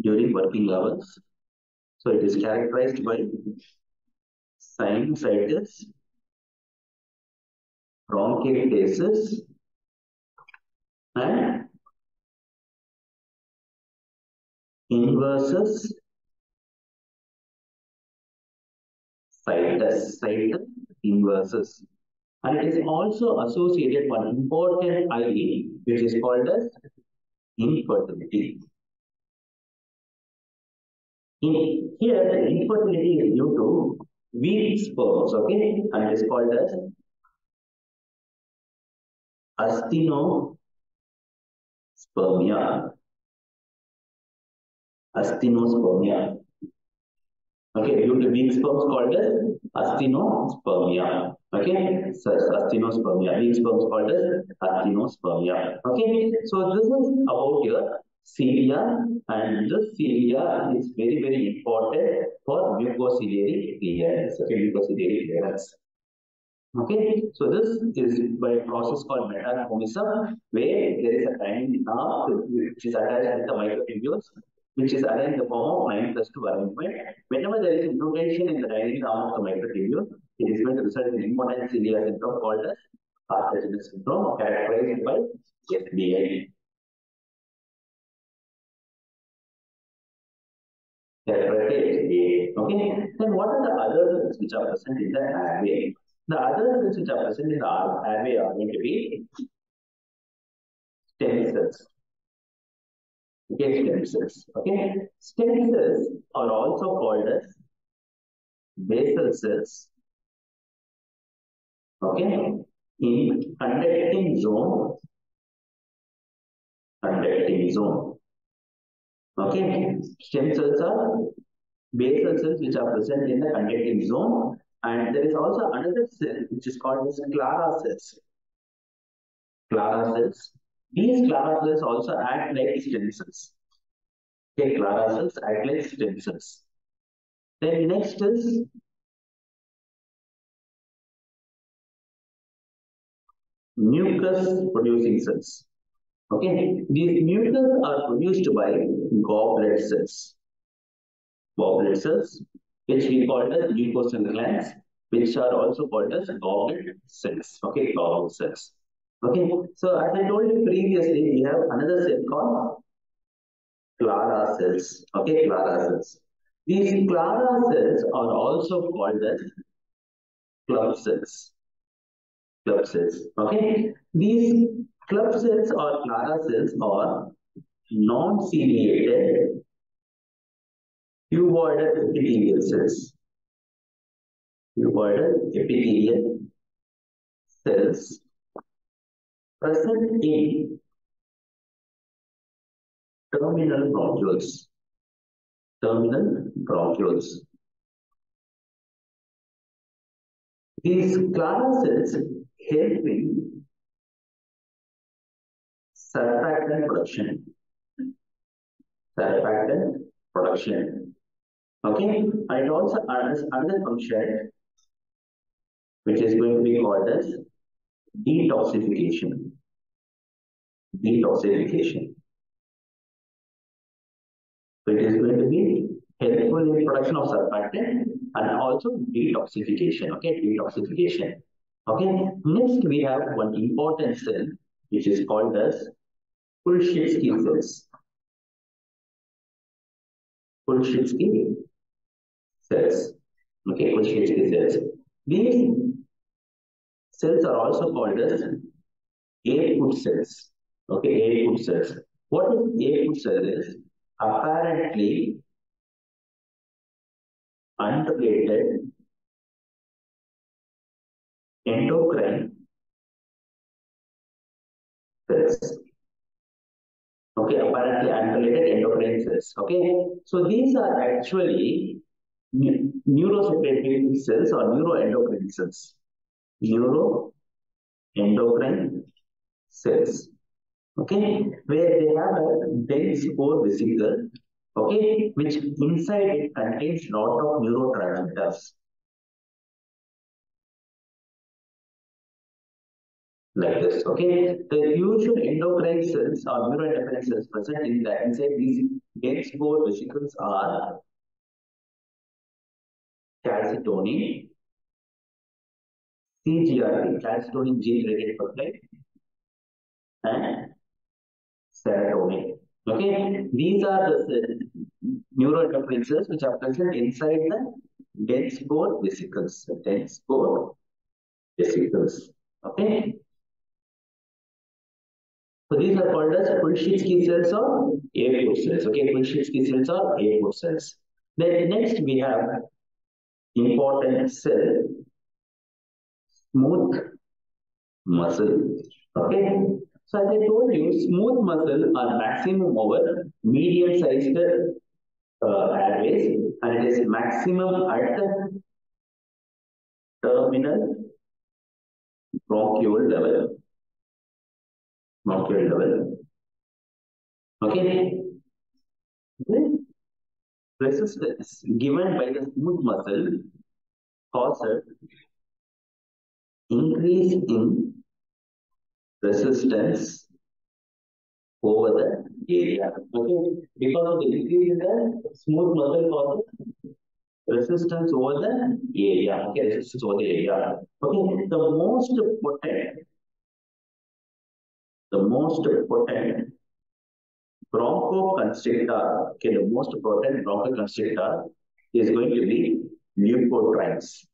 during working hours. So it is characterized by sinusitis, bronchiectasis, and inversus situs, situs inversus and it is also associated with an important IE which is called as infertility. In here, the infertility is due to weak sperms, okay, and it is called as asthenospermia. Asthenospermia. Okay, due to weak sperms called as asthenospermia. Okay, so asthenospermia. Weak sperms called as asthenospermia. Okay, so this is about your cilia, and this cilia is very very important for mucociliary clearance. Mucociliary clearance. Okay, so this is by a process called metachronism, where there is a tiny nerve which is attached with the microtubules, which is arranged in the form of 9 plus 2 arrangement. Whenever there is mutation in the dynein arm of the microtubule, it is going to result in immotile cilia syndrome called as Kartagener syndrome, characterized by SBI. Characterized by SBI. Okay, then what are the other things which are present in the airway? The other things which are present in the airway are going to be stem cells. Okay, stem. Okay, stem are also called as basal cells. Okay, in conducting zone, conducting zone. Okay, stem cells are basal cells which are present in the conducting zone, and there is also another cell which is called as Clara cells. Clara cells. These Clara cells also act like stem cells. Okay, Clara cells act like stem cells. Then next is mucus producing cells. Okay, these mucus are produced by goblet cells. Goblet cells, which we call as mucosal glands, which are also called as goblet cells. Okay, goblet cells. Okay, so as I told you previously, we have another cell called Clara cells. Okay, Clara cells. These Clara cells are also called as club cells. Club cells. Okay, these club cells or Clara cells are non-ciliated cuboidal epithelial cells. Cuboidal epithelial cells present in terminal bronchioles. Terminal bronchioles. These Clara cells help in surfactant production. Surfactant production. Okay, and it also has another function which is going to be called as detoxification. Detoxification. So it is going to be helpful in production of surfactant and also detoxification. Okay, detoxification. Okay, next we have one important cell which is called as Kulchitsky cells. Kulchitsky cells. Okay, Kulchitsky cells. These cells are also called as Apud cells. Okay, Apud cells. What is Apud cell is? Apparently unrelated endocrine cells. Okay, apparently unrelated endocrine cells. Okay, so these are actually ne- neurosecretory cells or neuroendocrine cells. Neuroendocrine cells. Okay, where they have a dense core vesicle. Okay, which inside it contains lot of neurotransmitters. Like this. Okay, the usual endocrine cells or neuroendocrine cells present in the inside these dense core vesicles are calcitonin, CGRP, calcitonin gene related peptide, and serotonin. Okay, these are the neuroendocrine cells which are present inside the dense core vesicles. Dense core vesicles. Okay. So these are called as Kulchitsky cells or Apud cells. Okay, Kulchitsky cells or Apud cells. Then next we have important cell, smooth muscle. Okay, so as I told you, smooth muscle are maximum over medium-sized uh, airways, and it is maximum at the terminal bronchial level bronchial level. Okay. Then resistance given by the smooth muscle causes increase in resistance over the area. Okay. Because of the increase in the smooth muscle causes resistance over the area. Okay, resistance over the area. Okay, the most potent the most potent bronchoconstrictor, okay, the most potent bronchoconstrictor is going to be leukotrienes.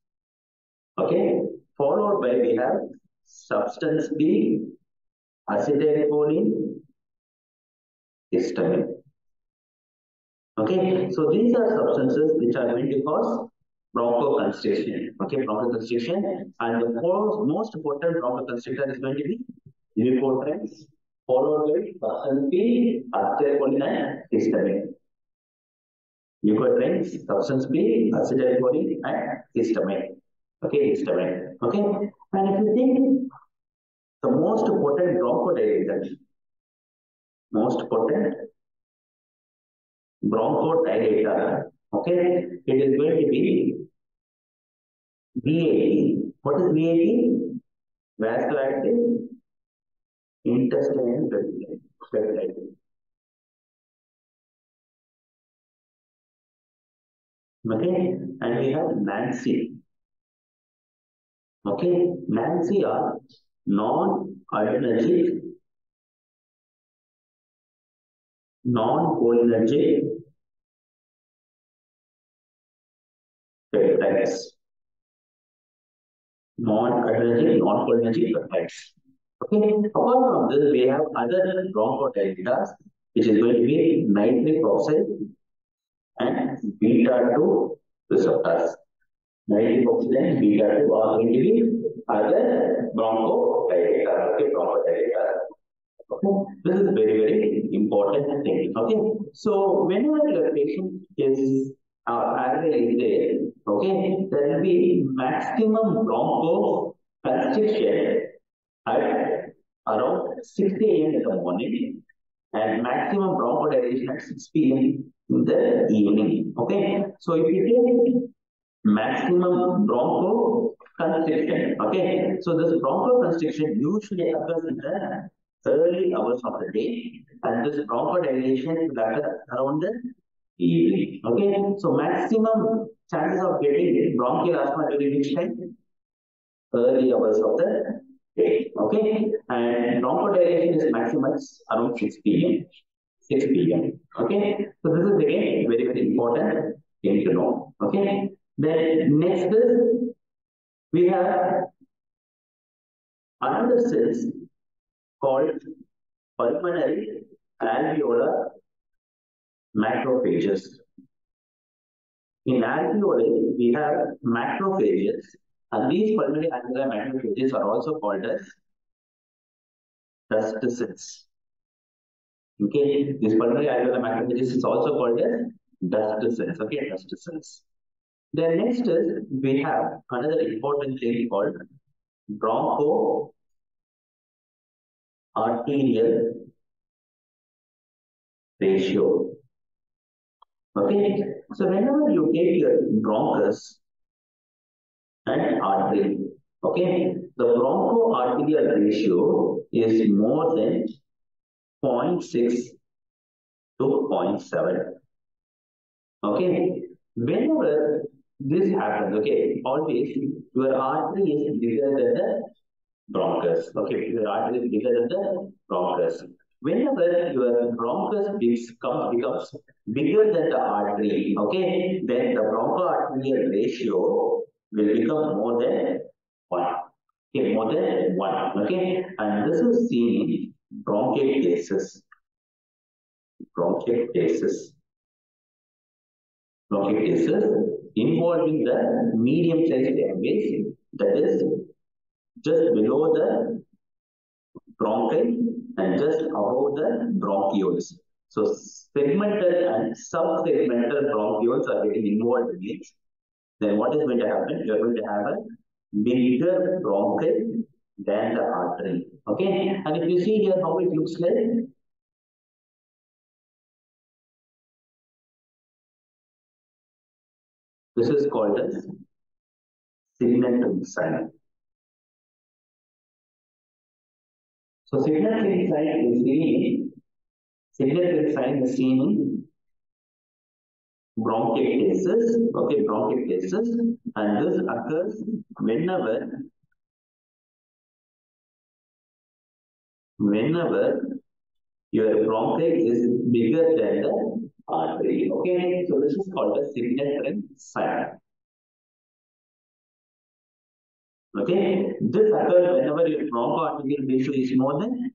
Okay, followed by we have substance P, acetylcholine, histamine. Okay, so these are substances which are going to cause bronchoconstriction. Okay, bronchoconstriction, and the most, potent bronchoconstrictor is going to be leukotrienes, followed by substance acetylcholine, and histamine. Leukotrienes, substance B, acetylcholine, and histamine. Okay, histamine. Okay, and if you think the most potent bronchodilator, most potent bronchodilator, okay, it is going to be VAD. What is VAD? Vascular intestinal peptide. Okay, and we have Nancy. Okay, Nancy are non-adrenergic non-cholinergic peptides. Non-adrenergic, non-cholinergic peptides. Okay. Apart from this, we have other bronchodilators, which is going to be nitric oxide and beta 2 receptors. Nitric oxide and beta 2 are going to be other bronchodilators. Okay, bronchodilators. Okay. This is very, very important thing. Okay. So whenever your patient is uh, there, okay, there will be maximum broncho constriction at around 6 a.m. in the morning and maximum bronchodilation at 6 p.m. in the evening. Okay, so if you take maximum broncho constriction, okay, so this broncho constriction usually occurs in the early hours of the day and this bronchodilation will occur around the evening. Okay, so maximum chances of getting bronchial asthma during which time? Early hours of the. Okay, and bronchodilation is maximum around 6 p.m. 6 p.m. Okay, so this is again very very important thing to know. Okay, then next is we have another cells called pulmonary alveolar macrophages. In alveoli, we have macrophages, and these pulmonary alveolar macrophages are also called as dust cells. Okay, these pulmonary alveolar macrophages is also called as dust cells. Okay, dust cells. Then next is we have another important thing called broncho arterial ratio. Okay, so whenever you take your bronchus okay, the broncho arterial ratio is more than 0.6 to 0.7. Okay, whenever this happens, okay, always your artery is bigger than the bronchus. Okay, your artery is bigger than the bronchus. Whenever your bronchus becomes, becomes bigger than the artery, okay, then the bronchoarterial ratio will become more than 1. Okay, more than 1. Okay, and this is seen in bronchiectasis. Bronchiectasis. Bronchiectasis involving the medium-sized airways, that is just below the bronchi and just above the bronchioles. So segmental and sub-segmental bronchioles are getting involved in it. Then what is going to happen? You are going to have a bigger bronchi than the artery. Okay, and if you see here how it looks like, this is called as signet ring sign. So signet ring sign is seen signet ring sign is seen in bronchiectasis, okay, bronchiectasis, and this occurs whenever whenever your bronchi is bigger than the artery. Okay, so this is called a signet ring sign. Okay, this occurs whenever your bronchoarterial ratio is more than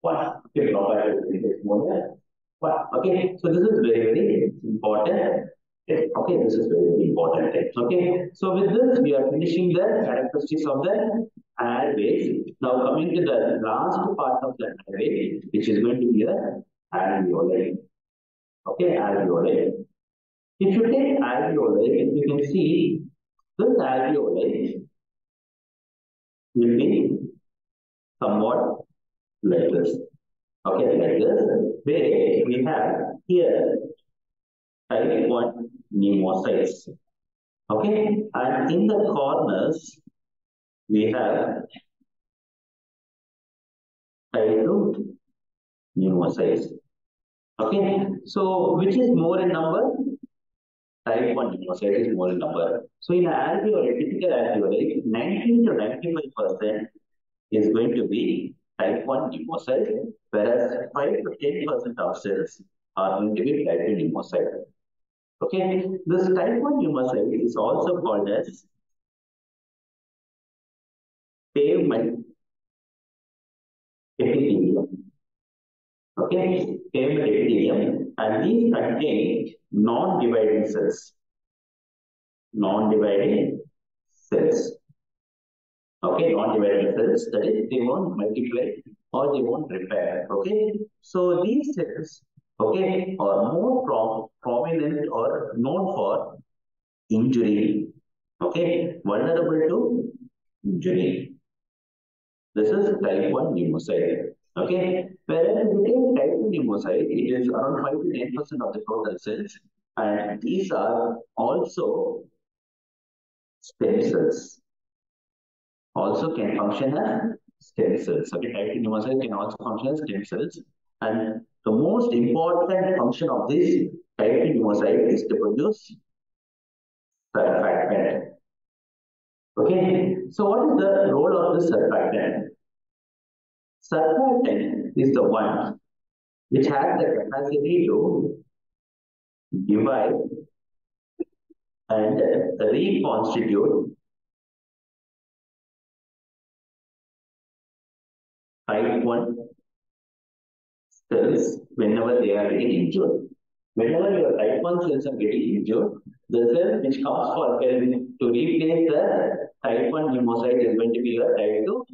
one. Okay, bronchoarterial ratio is more than one. Okay, so this is very, very important. Okay, this is very, important. Okay, so with this, we are finishing the characteristics of the airways. Now coming to the last part of the airway, which is going to be the alveoli. Okay, alveoli. If you take alveoli, you can see this alveoli will be somewhat like this. Okay, like this, where we have here type 1 pneumocytes. Okay, and in the corners, we have type 2 pneumocytes. Okay, so which is more in number? Type 1 pneumocyte is more in number. So in alveoli, typical alveoli, 90 to 95 percent is going to be type 1 pneumocyte, whereas 5 to 10 percent of cells are going to be type 2 pneumocyte. Okay, this type 1 pneumocyte is also called as pavement epithelium. Okay, pavement epithelium, and these contain non-dividing cells. Non-dividing cells. Okay, non-dividing cells, that is, they won't multiply or they won't repair. Okay, so these cells, okay, are more prom prominent or known for injury. Okay, vulnerable to injury. This is type 1 pneumocyte. Okay, whereas within type 2 pneumocyte, it is around 5 to 10 percent of the total cells, and these are also stem cells. Also can function as stem cells. Okay, type 2 pneumocyte can also function as stem cells, and the most important function of this type 2 pneumocyte is to produce surfactant. Okay, so what is the role of the surfactant? Surfactant is the one which has the capacity to divide and reconstitute type 1 cells whenever they are getting injured. Whenever your type 1 cells are getting injured, the cell which comes for to replace the type 1 pneumocyte is going to be a type 2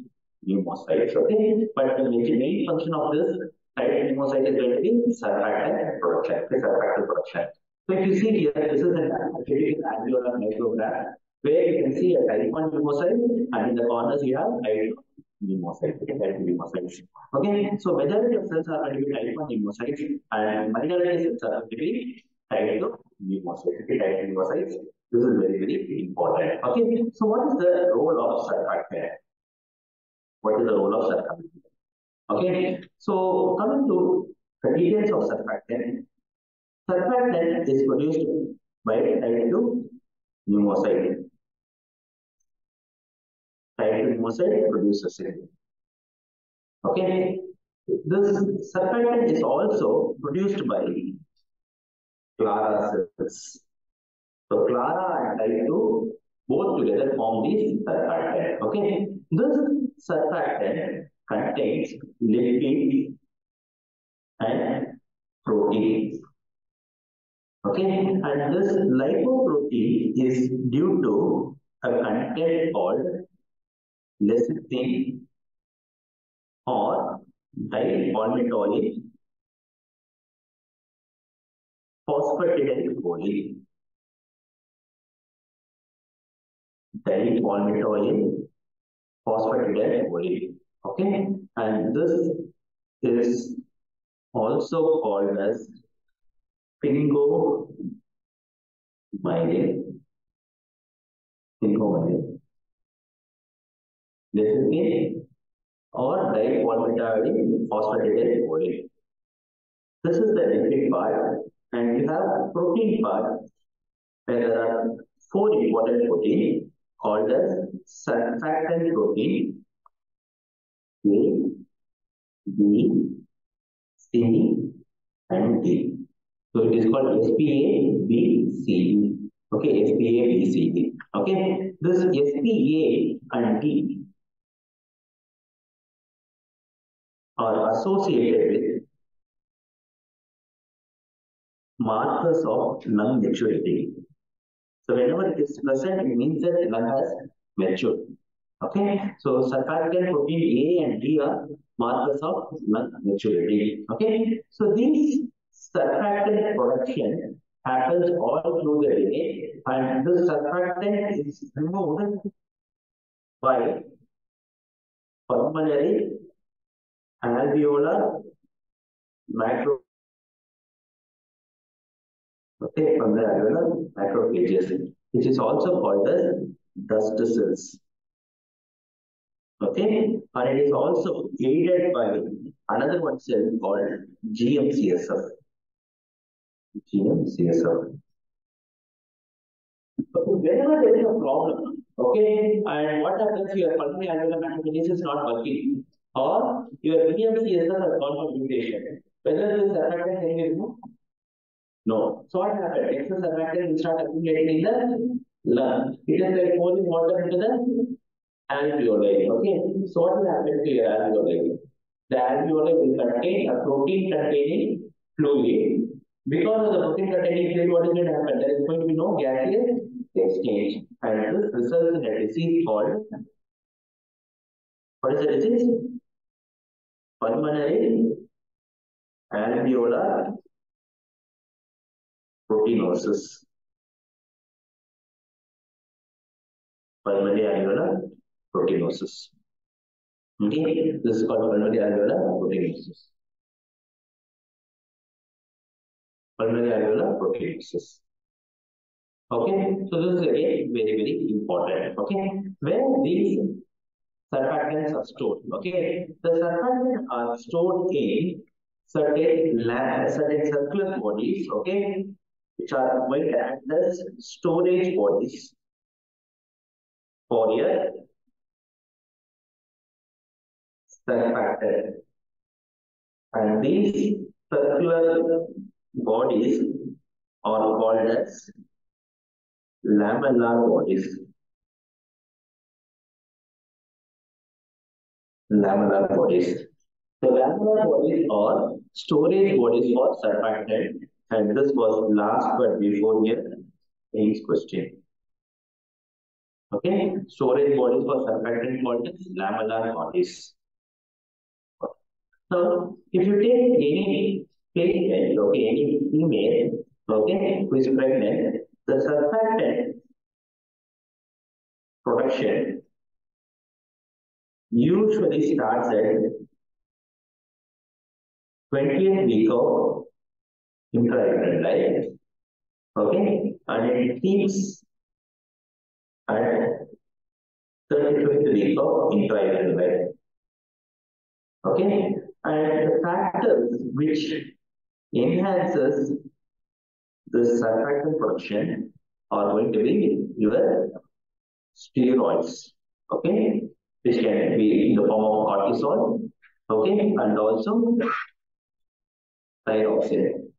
pneumocyte. Okay, but the main function of this type pneumocyte is going to be surfactant production. Surfactant production. So if you see here, this is an typical alveolar micrograph where you can see a type 1 pneumocyte and in the corners you have type 2 pneumocyte. Okay, type 2 pneumocytes. Okay, so majority of cells are going type 1 pneumocytes and minority cells are going type 2 pneumocytes. Type 2 pneumocytes. This is very, very important. Okay, so what is the role of surfactant? What is the role of surfactant? Okay, so coming to the details of surfactant, surfactant is produced by type 2 pneumocyte. Type 2 pneumocyte produces it. Okay, this surfactant is also produced by Clara cells. So Clara and type 2 both together form this surfactant. Okay, this surfactant contains lipids and proteins. Okay, and this lipoprotein is due to a content called lecithin or dipalmitoyl phosphatidylcholine. Dipalmitoyl phosphatidylcholine. Okay, and this is also called as sphingomyelin. Sphingomyelin. Lecithin or dipalmitoyl phosphatidylcholine. This is the lipid part, and you have protein part where there are four important proteins called as surfactant protein A, B, C, and D. So it is called SPA, B, C, D. Okay, SPA, B, C, D. Okay, this SPA and D associated with markers of lung maturity. So whenever it is present, it means that the lung has matured. Okay, so surfactant protein A and D are markers of lung maturity. Okay, so these surfactant production happens all through the day, and this surfactant is removed by pulmonary alveolar macro okay, from the alveolar macrophages, which is also called as dust cells. Okay, and it is also aided by another one cell called GMCSF. GMCSF. Okay, whenever there is a problem, okay, and what happens your pulmonary alveolar macrophages is not working, or your GMCSF has gone for mutation, whether this surfactant can be removed? No. So what happened? Excess surfactant will start accumulating in the lung. It is like pouring water into the alveoli. Okay. So what will happen to your alveoli? The alveoli will contain a protein containing fluid. Because of the protein containing fluid, what is going to happen? There is going to be no gaseous exchange. And this results in a disease called what is the disease? Pulmonary alveolar proteinosis. Pulmonary alveolar proteinosis. Okay, this is called pulmonary alveolar proteinosis. Pulmonary alveolar proteinosis. Okay, so this is again very, very important. Okay, where these surfactants are stored. Okay, the surfactants are uh, stored in certain certain circular bodies. Okay, which are act as storage bodies for your surfactant. And these circular bodies are called as lamellar bodies. Lamellar bodies. So lamellar bodies are storage bodies for surfactant, and this was last but before here in question. Okay, storage bodies for surfactant called lamellar bodies. Now, if you take any patient, okay, any female, okay, who is pregnant, the surfactant production usually starts at 20th week of intrauterine life, okay, and it keeps at 35th week of intrauterine life, okay, and the factors which enhances the surfactant production are going to be your steroids, okay, which can be in the form of cortisol, okay, and also thyroxine.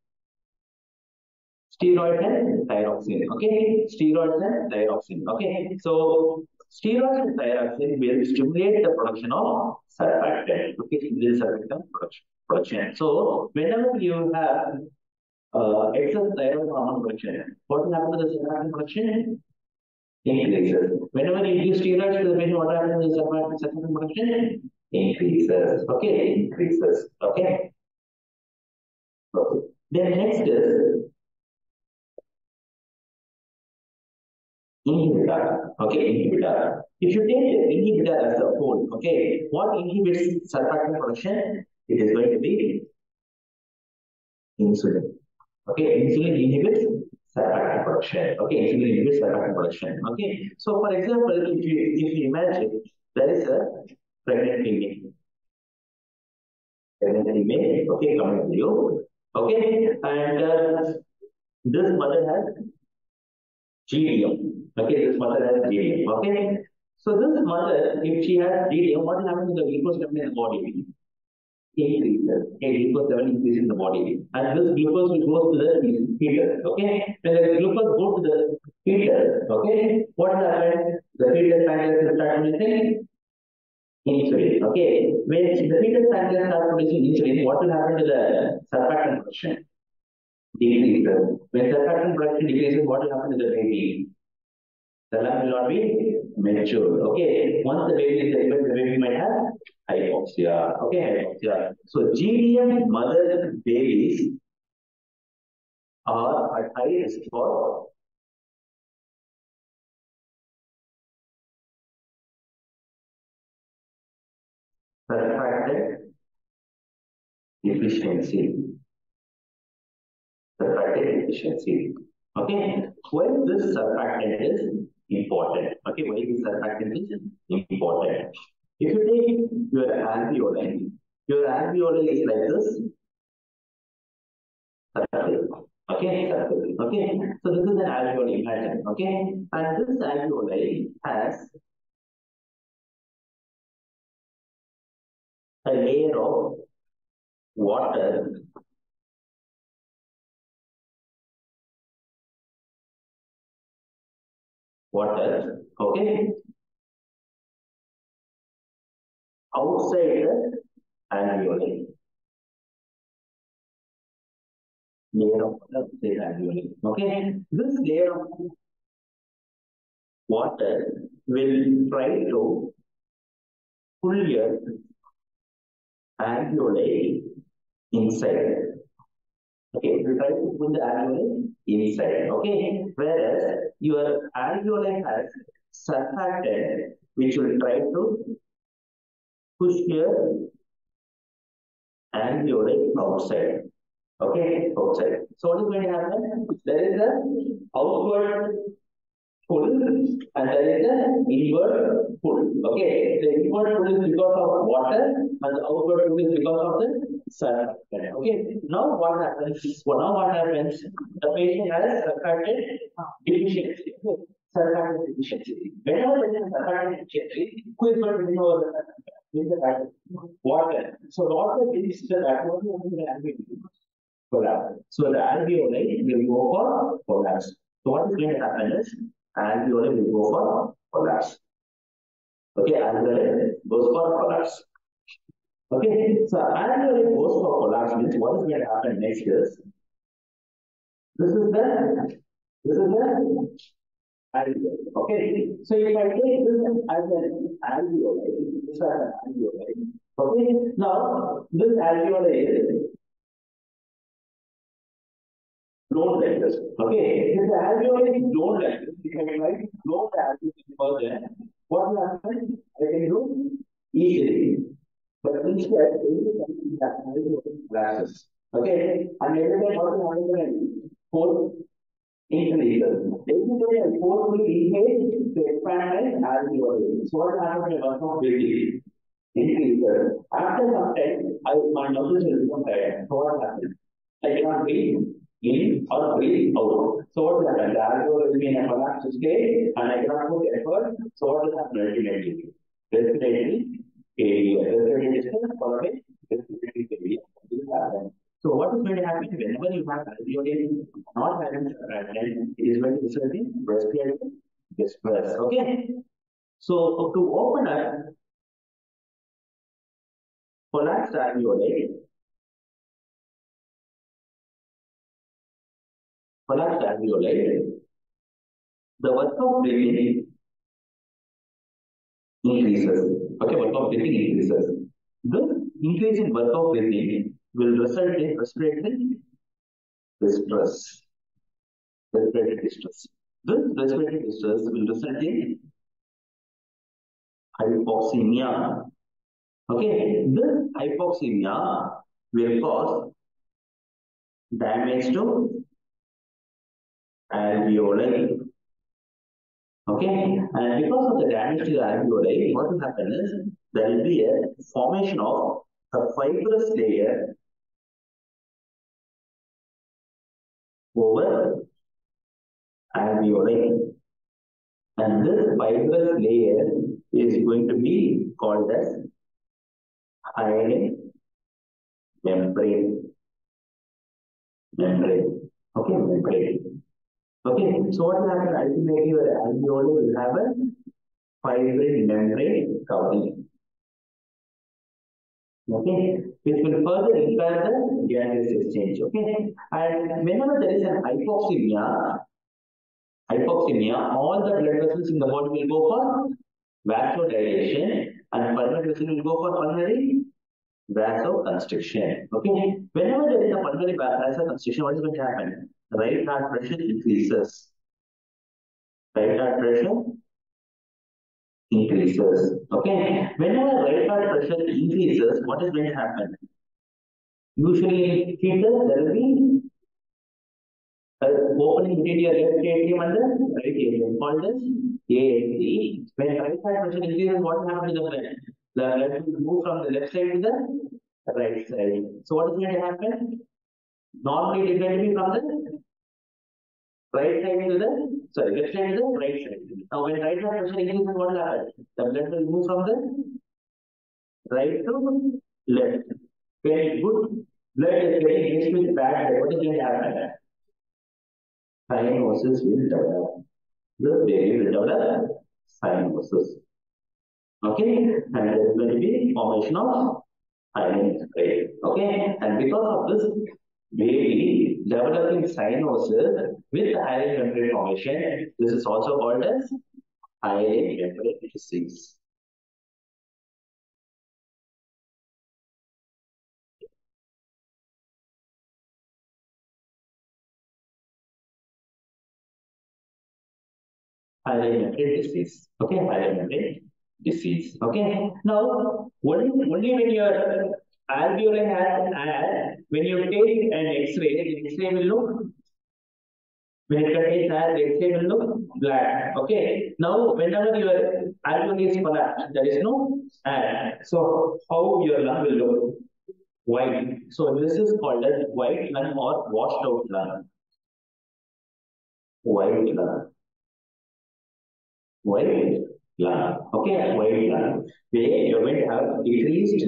Steroid and thyroxine, okay, steroids and thyroxine, okay. So steroids and thyroxine will stimulate the production of surfactant, okay, stimulate surfactant production. Production. So whenever you have uh, excess thyroid hormone production, what will happen to the surfactant production? increases. Whenever you use steroids the what happens is surfactant production increases. Okay, increases. Okay. Okay. Then next is inhibitor. Okay, inhibitor. If you take inhibitor as a whole, okay, what inhibits surfactant production? It is going to be insulin. Okay, insulin inhibits surfactant production. Okay, insulin inhibits surfactant production. Okay, so for example, if you if you imagine there is a pregnant female, pregnant female, okay, coming to you, okay, and uh, this mother has GDM. Okay, this mother has GDM. Okay, so this mother, if she has GDM, what will happen to the glucose in the body? Increases. Glucose level increases in the body. And this glucose will go to the fetus. Okay, when the glucose go to the fetus, okay, what happens? The fetus pancreas will start producing insulin. Okay, when the fetus pancreas starts producing insulin, what will happen to the surfactant production? Decreases. When surfactant production decreases, what will happen to the baby? The lung will not be mature. Okay, once the baby is developed, the baby might have hypoxia. Okay, hypoxia. So GDM mother babies are at high risk for surfactant deficiency. Surfactant deficiency. Okay, why this surfactant is important? Okay, why this surfactant is important? If you take your alveoli, your alveoli is like this. Okay. Okay, so this is an alveoli pattern. Okay, and this alveoli has a layer of water water, okay, outside the alveoli. Layer of outside the alveoli. Okay, this layer of water will try to pull your alveoli inside. Okay, it will try to pull the alveoli inside. Okay, whereas your alveoli has surfactant which will try to push your alveoli outside. Okay, outside. So what is going to happen? There is a outward pull and there is an inward pull. Okay, the inward pull is because of water and the outward pull is because of the surfactant. Okay, now what happens? Well, now what happens? The patient has surfactant deficiency. Surfactant deficiency. Whenever there is a surfactant deficiency, who is going to the the water. So water is the the alveoli. So the alveoli will go for collapse. So what is going to happen is alveoli will go for collapse. Okay, alveoli goes for collapse. Okay, so alveoli goes for collapse means what is going to happen next is this is the this is the alveoli. Okay, so if I take this as an alveoli, this is an alveoli. Okay, now this alveoli blown like this. Okay, if the alveoli is blown like this, if I try to blow the alveoli what will happen? I can do easily. But instead, every time the alveoli collapses. Okay, and every time what will happen? Force increases. Every time force will increase to expand the alveoli. So what will happen when one of increases? After some time, I, my muscles will become tired. So what happens? I cannot breathe in or breathe out. So what will? The alveoli will be in a collapsed state and I cannot put effort. So what will happen ultimately? Respiratory failure. Respiratory followed by respiratory. This will happen. So what is going to happen whenever you have alveoli not having surfactant, it is going to result in respiratory distress. Okay. So to open up collapsed alveoli, collapsed alveoli, the work of breathing increases. Okay, work of breathing increases. The increase in work of breathing will result in respiratory distress. Respiratory distress. This respiratory distress will result in hypoxemia. Okay, this hypoxemia will cause damage to alveoli. Okay, and because of the damage to the alveoli, what will happen is there will be a formation of a fibrous layer over alveoli. And this fibrous layer is going to be called as hyaline membrane. Membrane. Okay, membrane. Okay, so what will happen? Ultimately, your alveoli will have a fibrous membrane covering. Okay, which will further impair the gaseous exchange. Okay, and whenever there is an hypoxemia, hypoxemia, all the blood vessels in the body will go for vasodilation, and pulmonary vessel will go for pulmonary vasoconstriction. Okay, whenever there is a pulmonary vasoconstriction, what is going to happen? Right heart pressure increases. Right heart pressure increases. Okay, whenever right heart pressure increases, what is going to happen? Usually in fetus, there will be opening between your left atrium and the right atrium called as AAT. When right heart pressure increases, what happens to the blood? The blood will move from the left side to the right side. So what is going to happen? Normally it is going to be from the right side to the sorry left side to the right side. Now when right heart pressure increases, what will happen? The blood will move from the right to left. When good blood is getting mixed with bad blood, what is going to happen? Cyanosis will develop. the baby will develop cyanosis. Okay, and there to be formation of iron spray. Okay, and because of this baby developing cyanosis with hyaline membrane formation, this is also called as hyaline membrane disease. Hyaline membrane disease. Okay, hyaline membrane disease. Okay, now only, only when your alveoli has air, when you take an X-ray, the X-ray will look when it contains air, the will black. Okay. Now, whenever your alveoli is collapsed, there is no air. So, how your lung will look? White. So, this is called as white lung or washed out lung. White lung. White lung. Okay, white lung. Where going to have decreased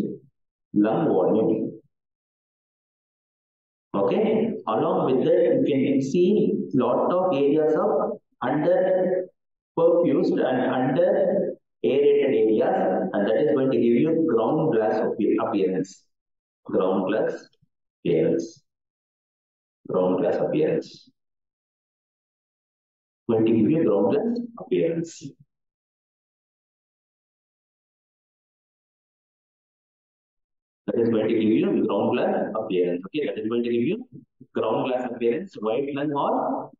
lung volume. Okay, along with that, you can see lot of areas of under perfused and under aerated areas, and that is going to give you ground glass appear- appearance. Ground glass appearance. Ground glass appearance. Going to give you ground glass appearance. That is going to give you ground glass appearance. Okay, that is going to give you ground glass appearance, white lung or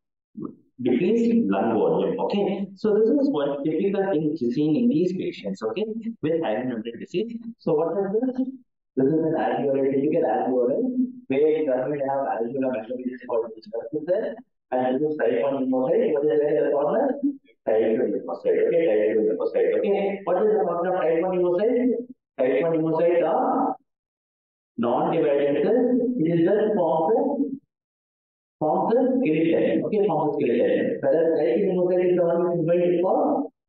decreased lung volume. Okay, so this is one typical thing which is seen in these patients. Okay, with hyaline membrane disease. So what is this? This is an alveolar, typical alveolar, where you are going to have alveolar mechanism called discussed there. And this is type 1 pneumocyte. What is there in the? Type 2 pneumocyte. Okay, type 2 pneumocyte. Okay, what is the function of type 1 pneumocyte? Type 1 pneumocyte are non-divided cells. It is just forms the forms the skeleton. Okay, forms the skeleton. Whether type 2 pneumocyte is the one which is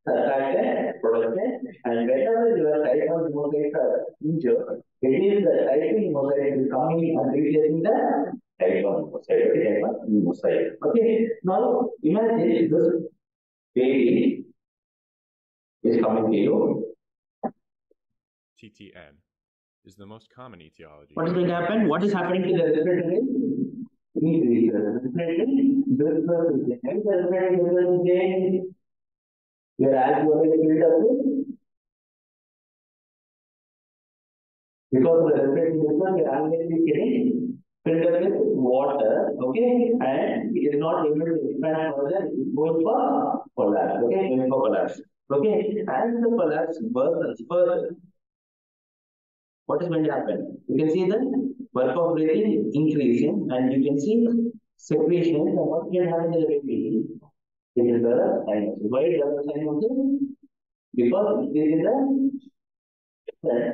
surfactant, production, and whenever your type 1 pneumocytes are injured, it is the type 2 pneumocyte is coming and replacing the type 1 pneumocyte. Okay, type 1 pneumocyte. Okay, now imagine this baby is coming to you. TTN is the most common etiology. What is going to happen? What is happening to the respiratory? Increase the respiratory business is the respiratory business is gain. Your alveoli is filled up with because of the respiratory business, your alveoli is getting filled with water, okay, and it is not able to expand further, it is going for collapse, okay, going for collapse, okay, as the collapse worsens further, what is going to happen? You can see the work of breathing increasing and you can see secretion and what can happen in the baby? It is the cyanosis. Why it does cyanosis? Because it is in the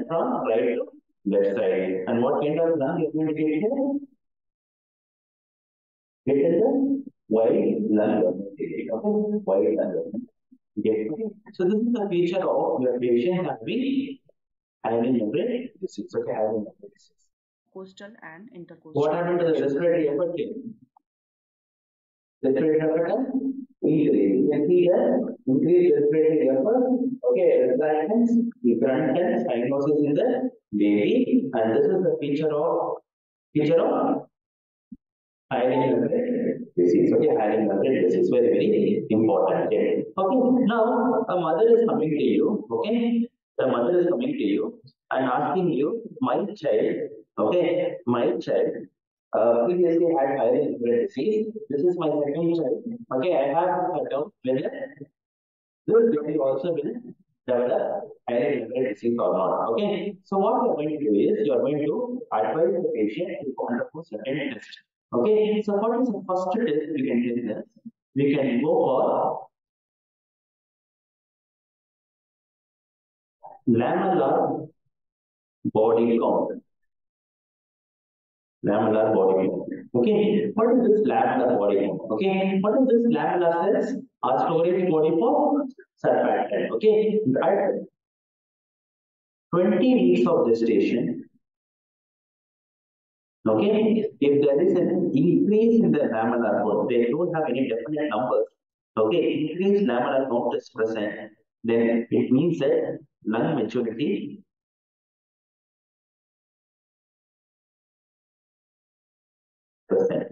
from right to left side. And what kind of lung is going to get here? It is the wide lung. Okay, wide lung. Okay. So this is the feature of your patient having hyaline membrane disease. Okay, hyaline membrane disease. costal and intercostal. What happened to the respiratory effort here? Respiratory effort increase. You can see the increased respiratory effort. Okay, retractants, different cyanosis in the baby, and this is the feature of feature of hyaline membrane disease. Okay, hyaline membrane disease is very very important. Okay, okay. Now a mother is coming to you. Okay, the mother is coming to you and asking you, my child, okay, my child uh, previously had membrane disease. This is my second child. Okay, I have a doubt whether this baby also will develop membrane disease or not. Okay, so what you are going to do is you are going to advise the patient to undergo certain test. Okay, so what is the first test we can do this? We can go for lamellar body count. Lamellar body count. Okay, what is this lamellar body count? Okay, what is this lamellar cells? Are storage body for surfactant. Okay, at 20 weeks of gestation. Okay, if there is an increase in the lamellar body, they don't have any definite numbers. okay, increased lamellar count is present, then it means that lung maturity present.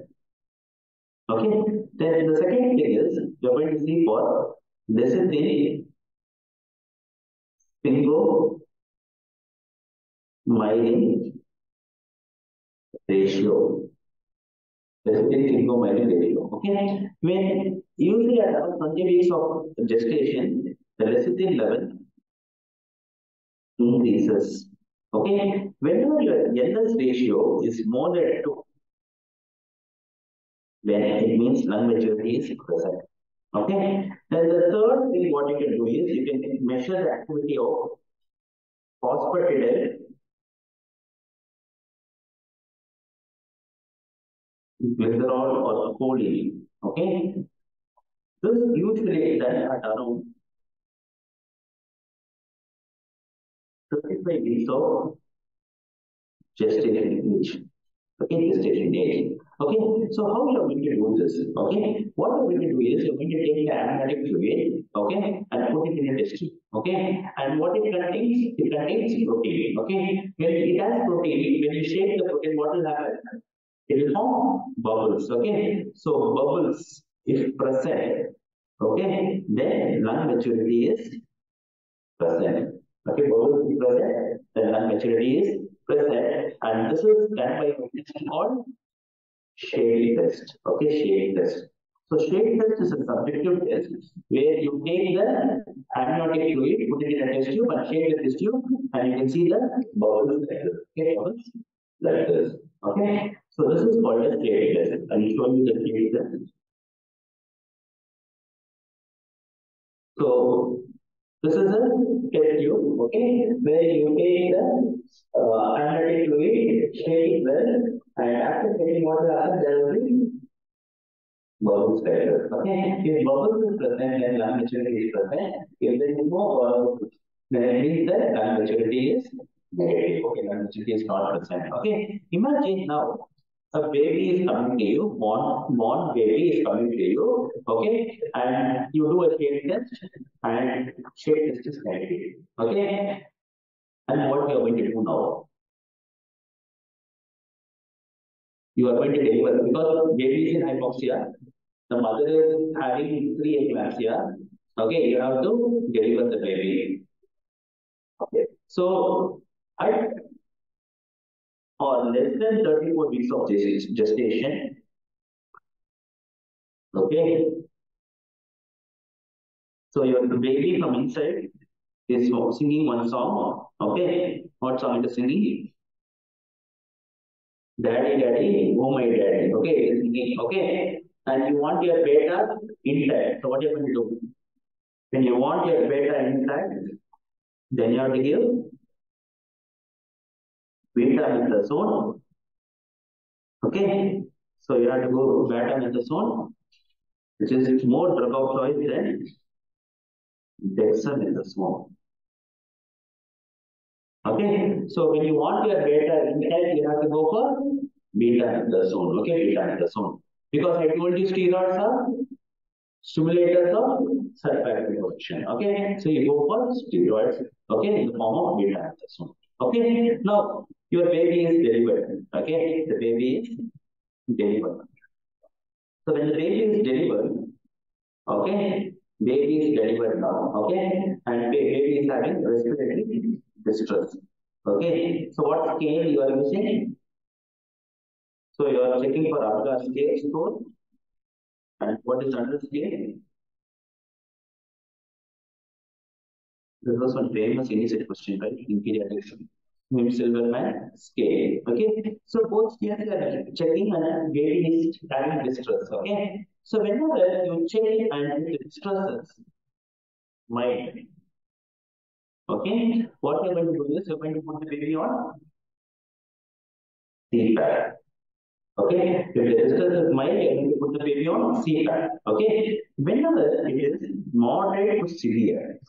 Okay, then the second thing is you're going to see for this is the single myelin ratio. This is the sphingomyelin ratio. Okay, when usually at around 20 weeks of gestation, the lecithin level increases. Okay, whenever your NS ratio is more than 2, then it means lung maturity is present. Okay, then the third thing what you can do is you can measure the activity of phosphatidyl glycerol or choline. Okay, this usually done at around 35 weeks of gestation age. Okay, gestation age. Okay, so how you are going to do this? Okay, what you are going to do is you are going to take the amniotic fluid, okay, and put it in a test tube. Okay, and what it contains? It contains protein. Okay, when it has protein, when you shake the protein, what will happen? It will form bubbles. Okay, so bubbles, if present, okay, then lung maturity is present. Okay, bubbles is present, then lung maturity is present, and this is done by a called shake test. Okay, shake test. So shake test is a subjective test where you take the amniotic fluid, put it in a test tube and shake the test tube and you can see the bubbles like this. Okay, bubbles like this. Okay, so this is called a shake test. I will show you the shake test. So this is a test tube, okay, where you take the uh, amniotic fluid, shake it well, and after taking what will happen, there will be bubbles there. Okay, if bubbles is present, then lung maturity is present. If there is no bubbles, then it means that lung maturity is negative. Okay, lung maturity is not present. Okay, imagine now a baby is coming to you, born, born baby is coming to you, okay, and you do a shake test, and shake test is negative. Okay, and what you are going to do now? you are going to deliver because baby is in hypoxia, the mother is having three preeclampsia. Okay, you have to deliver the baby. Okay, so I or less than 34 weeks of gestation. Okay, so your baby from inside is singing one song. Okay, what song is singing? Daddy, daddy, oh my daddy. Okay. Okay, and you want your beta intact. So what you going to do? When you want your beta intact, then you have to give betamethasone. Okay, so you have to go betamethasone, which is more drug of choice than dexamethasone. Okay, so when you want your beta intact, you have to go for betamethasone. Okay, betamethasone. Because I told you steroids are stimulators of surfactant production. Okay, so you go for steroids. Okay, in the form of betamethasone. Okay, now your baby is delivered. Okay, the baby is delivered. So when the baby is delivered, okay, baby is delivered now. Okay, and baby is having respiratory distress. Okay, so what scale you are using? So you are checking for Apgar scale score. And what is another scale? This was one famous initial question, right? In pediatrics. Maybe Silverman scale. Okay. So both here you are checking and baby is having distress. Okay. So whenever you check and distresses mild. Okay. What you're going to do is you're going to put the baby on CPAP. Okay, if the distress is mild, you're going to put the baby on CPAP. Okay, whenever it is moderate to severe,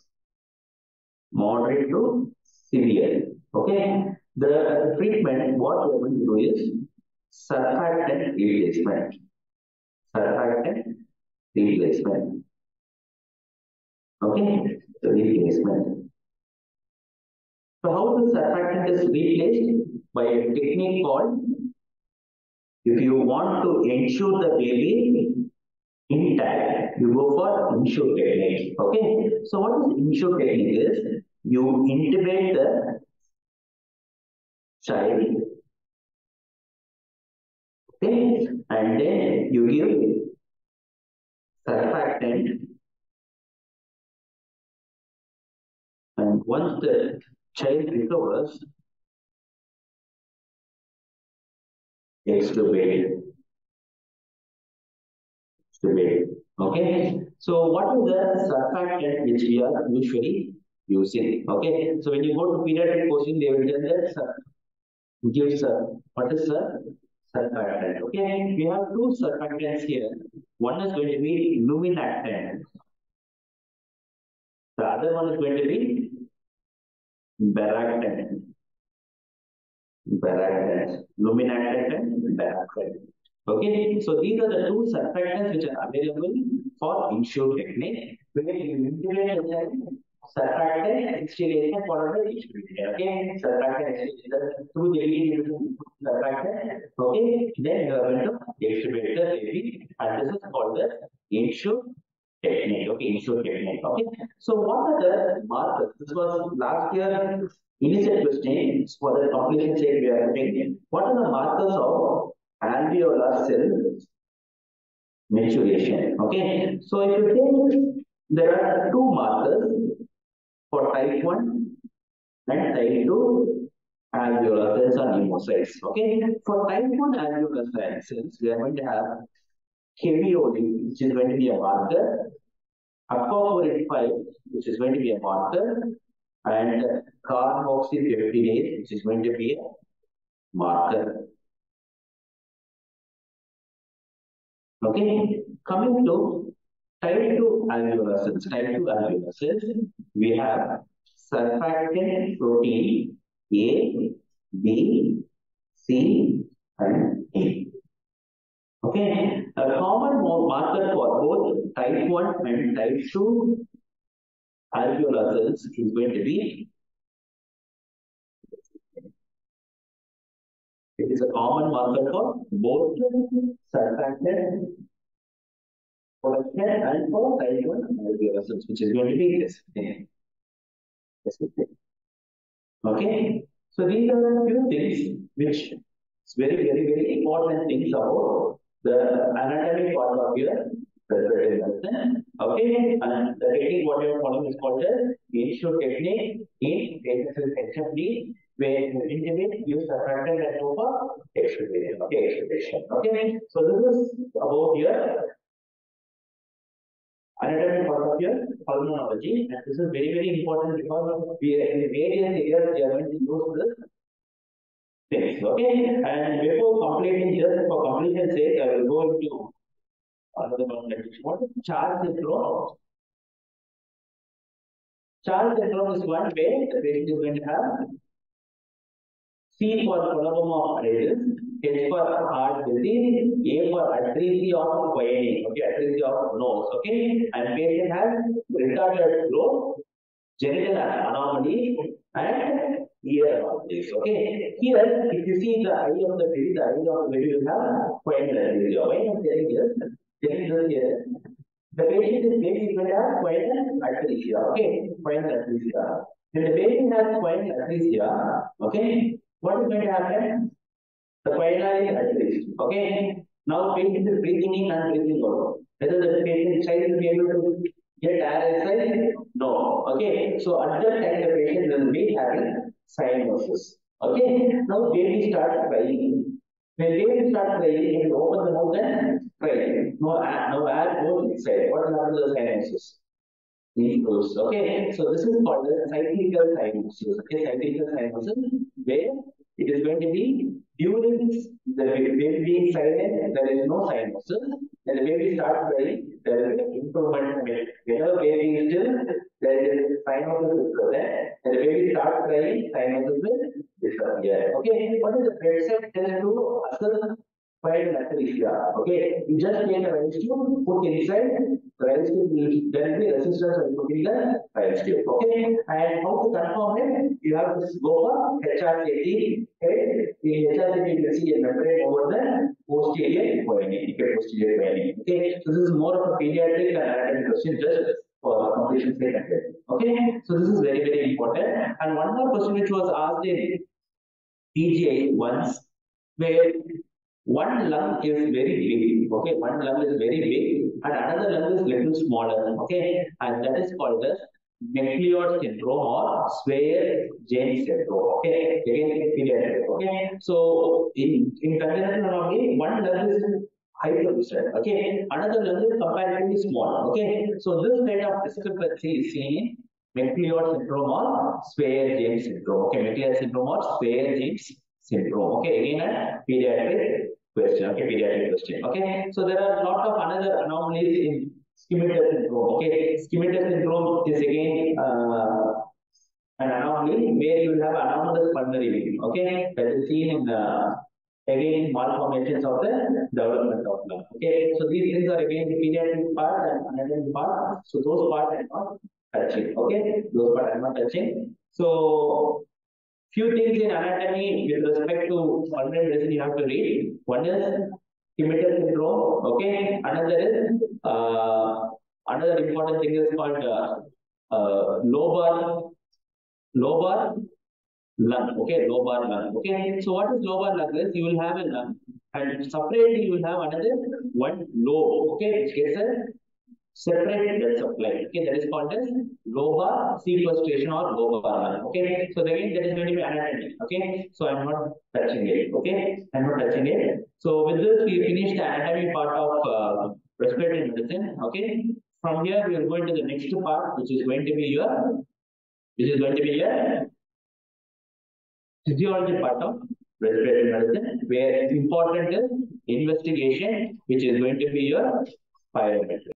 moderate to severe. Okay, the treatment, what we are going to do is surfactant replacement. Surfactant replacement. Okay, so replacement. So how the surfactant is replaced? By a technique called, if you want to ensure the baby intact, you go for insure technique. Okay, so what is insure technique is, you intubate the child, okay, and then you give surfactant and once the child recovers, extubate. Extubate. Okay, so what is the surfactant which we are usually using? Okay, so when you go to pediatric coaching, they will tell that sur- give sir, what is the surfactant? Okay, we have two surfactants here. One is going to be luminactant. The other one is going to be Beractant. Beractant. Luminactant and Beractant. Okay, so these are the two surfactants which are available for insure technique. Where you integrate the surfactant distillation followed by extrusion. Okay, surfactant distillation through the lead surfactant. Okay, then you are going to extrude the baby, and this is called the insure technique. Okay, insure technique. Okay, so what are the markers? This was last year initial question for the completion sake we are taking. What are the markers of alveolar cell maturation? Okay, so if you take there are two markers for type 1 and type 2 alveolar cells or pneumocytes. Okay, for type 1 alveolar cells, we are going to have heavy which is going to be a marker, aquaporin 5, which is going to be a marker, and carboxypeptidase, which is going to be a marker. Okay, coming to type 2 alveolar type 2 alveolar we have surfactant protein A, B, C, and E. Okay, a common marker for both type 1 and type 2 alveolar is going to be it is a common marker for both surfactant production and for type 1 alveolar cells, which is going to be this. Okay, so these are a few things which is very, very, very important things about the anatomy part of your medicine. Okay, and the technique what you are following is called the insure technique in patients with HFD, where you intubate, use surfactant and go for extubation. Okay, extubation. Okay, so this is about your anatomy part of your pulmonology, and this is very, very important because we are in various areas we are going to use this things. Okay, and before completing just for completion sake, I will go into another one that is what is CHARGE syndrome. CHARGE syndrome is one way the going to have C for coloboma radius, H for heart disease, A for atresia of Poyeni, okay, atresia of nose, okay, and patient has retarded growth, genital anomaly, and ear anomalies, okay. Here, if you see the eye of the baby, the eye of the baby will have Poyeni atresia. Why I'm telling this? Telling this here, the patient is baby is going to have Poyeni atresia, okay, Poyeni atresia. When the baby has Poyeni atresia, okay, what is going to happen? The is at. Okay. Now patient is breathing in and breathing out. Whether the patient child will be able to get air inside? No. Okay. So at that time the patient will be having cyanosis. Okay. Now baby starts crying. When baby starts crying, you open the mouth and cry. No air, no air goes inside. What will happen to the cyanosis? Improves. Okay. So this is called the cyclical cyanosis. Okay. Cyclical cyanosis where it is going to be during the baby silent, there is no cyanosis. When the baby starts crying, there is improvement. Mean, whenever baby is still, there is cyanosis is present. When the baby starts crying, cyanosis will disappear. Okay, what is the bedside test to assess spinal atresia? Okay, you just take a rice put inside tube will there will be resistance putting the tube. Okay, and how to confirm it? You have to go for HRCT. Okay, in HRCT you will see a membrane over the posterior okay, posterior lining. Okay, so this is more of a pediatric and anatomy question just for completion sake. Okay, so this is very very important. And one more question which was asked in PGI once, where one lung is very big, okay, one lung is very big, and another lung is little smaller, okay, and that is called as McLeod syndrome or Swyer-James syndrome, okay, again pediatric, okay. So in in congenital anatomy, one lung is hypervisual, okay, another lung is comparatively small, okay. So this kind of discrepancy is seen in McLeod syndrome or Swyer-James syndrome, okay, McLeod syndrome or Swyer-James syndrome, okay, again a pediatric question, okay, pediatric question, okay. So there are a lot of another anomalies in Scimitar syndrome, okay. Scimitar syndrome is again uh, an anomaly where you will have anomalous pulmonary vein, okay, that is seen in uh, again malformations of the development of lung, okay. So these things are again the pediatric part and anatomy part, so those parts are not touching, okay, those parts are not touching. So few things in anatomy with respect to pulmonary medicine you have to read. One is Scimitar syndrome, okay. Another is uh, another important thing is called uh, uh, lobar lobar lung, okay, lobar lung, okay. So what is lobar lung is you will have a lung and separately you will have another one lobe, okay, which gets a separate blood supply. Okay, that is called as lobar sequestration or lobar lung. Okay, so again that is going to be anatomy. Okay, so I'm not touching it. Okay, I'm not touching it. So with this we finish the anatomy part of uh, respiratory medicine. Okay, from here we are going to the next part, which is going to be your, which is going to be your physiology part of respiratory medicine, where important is investigation, which is going to be your spirometry.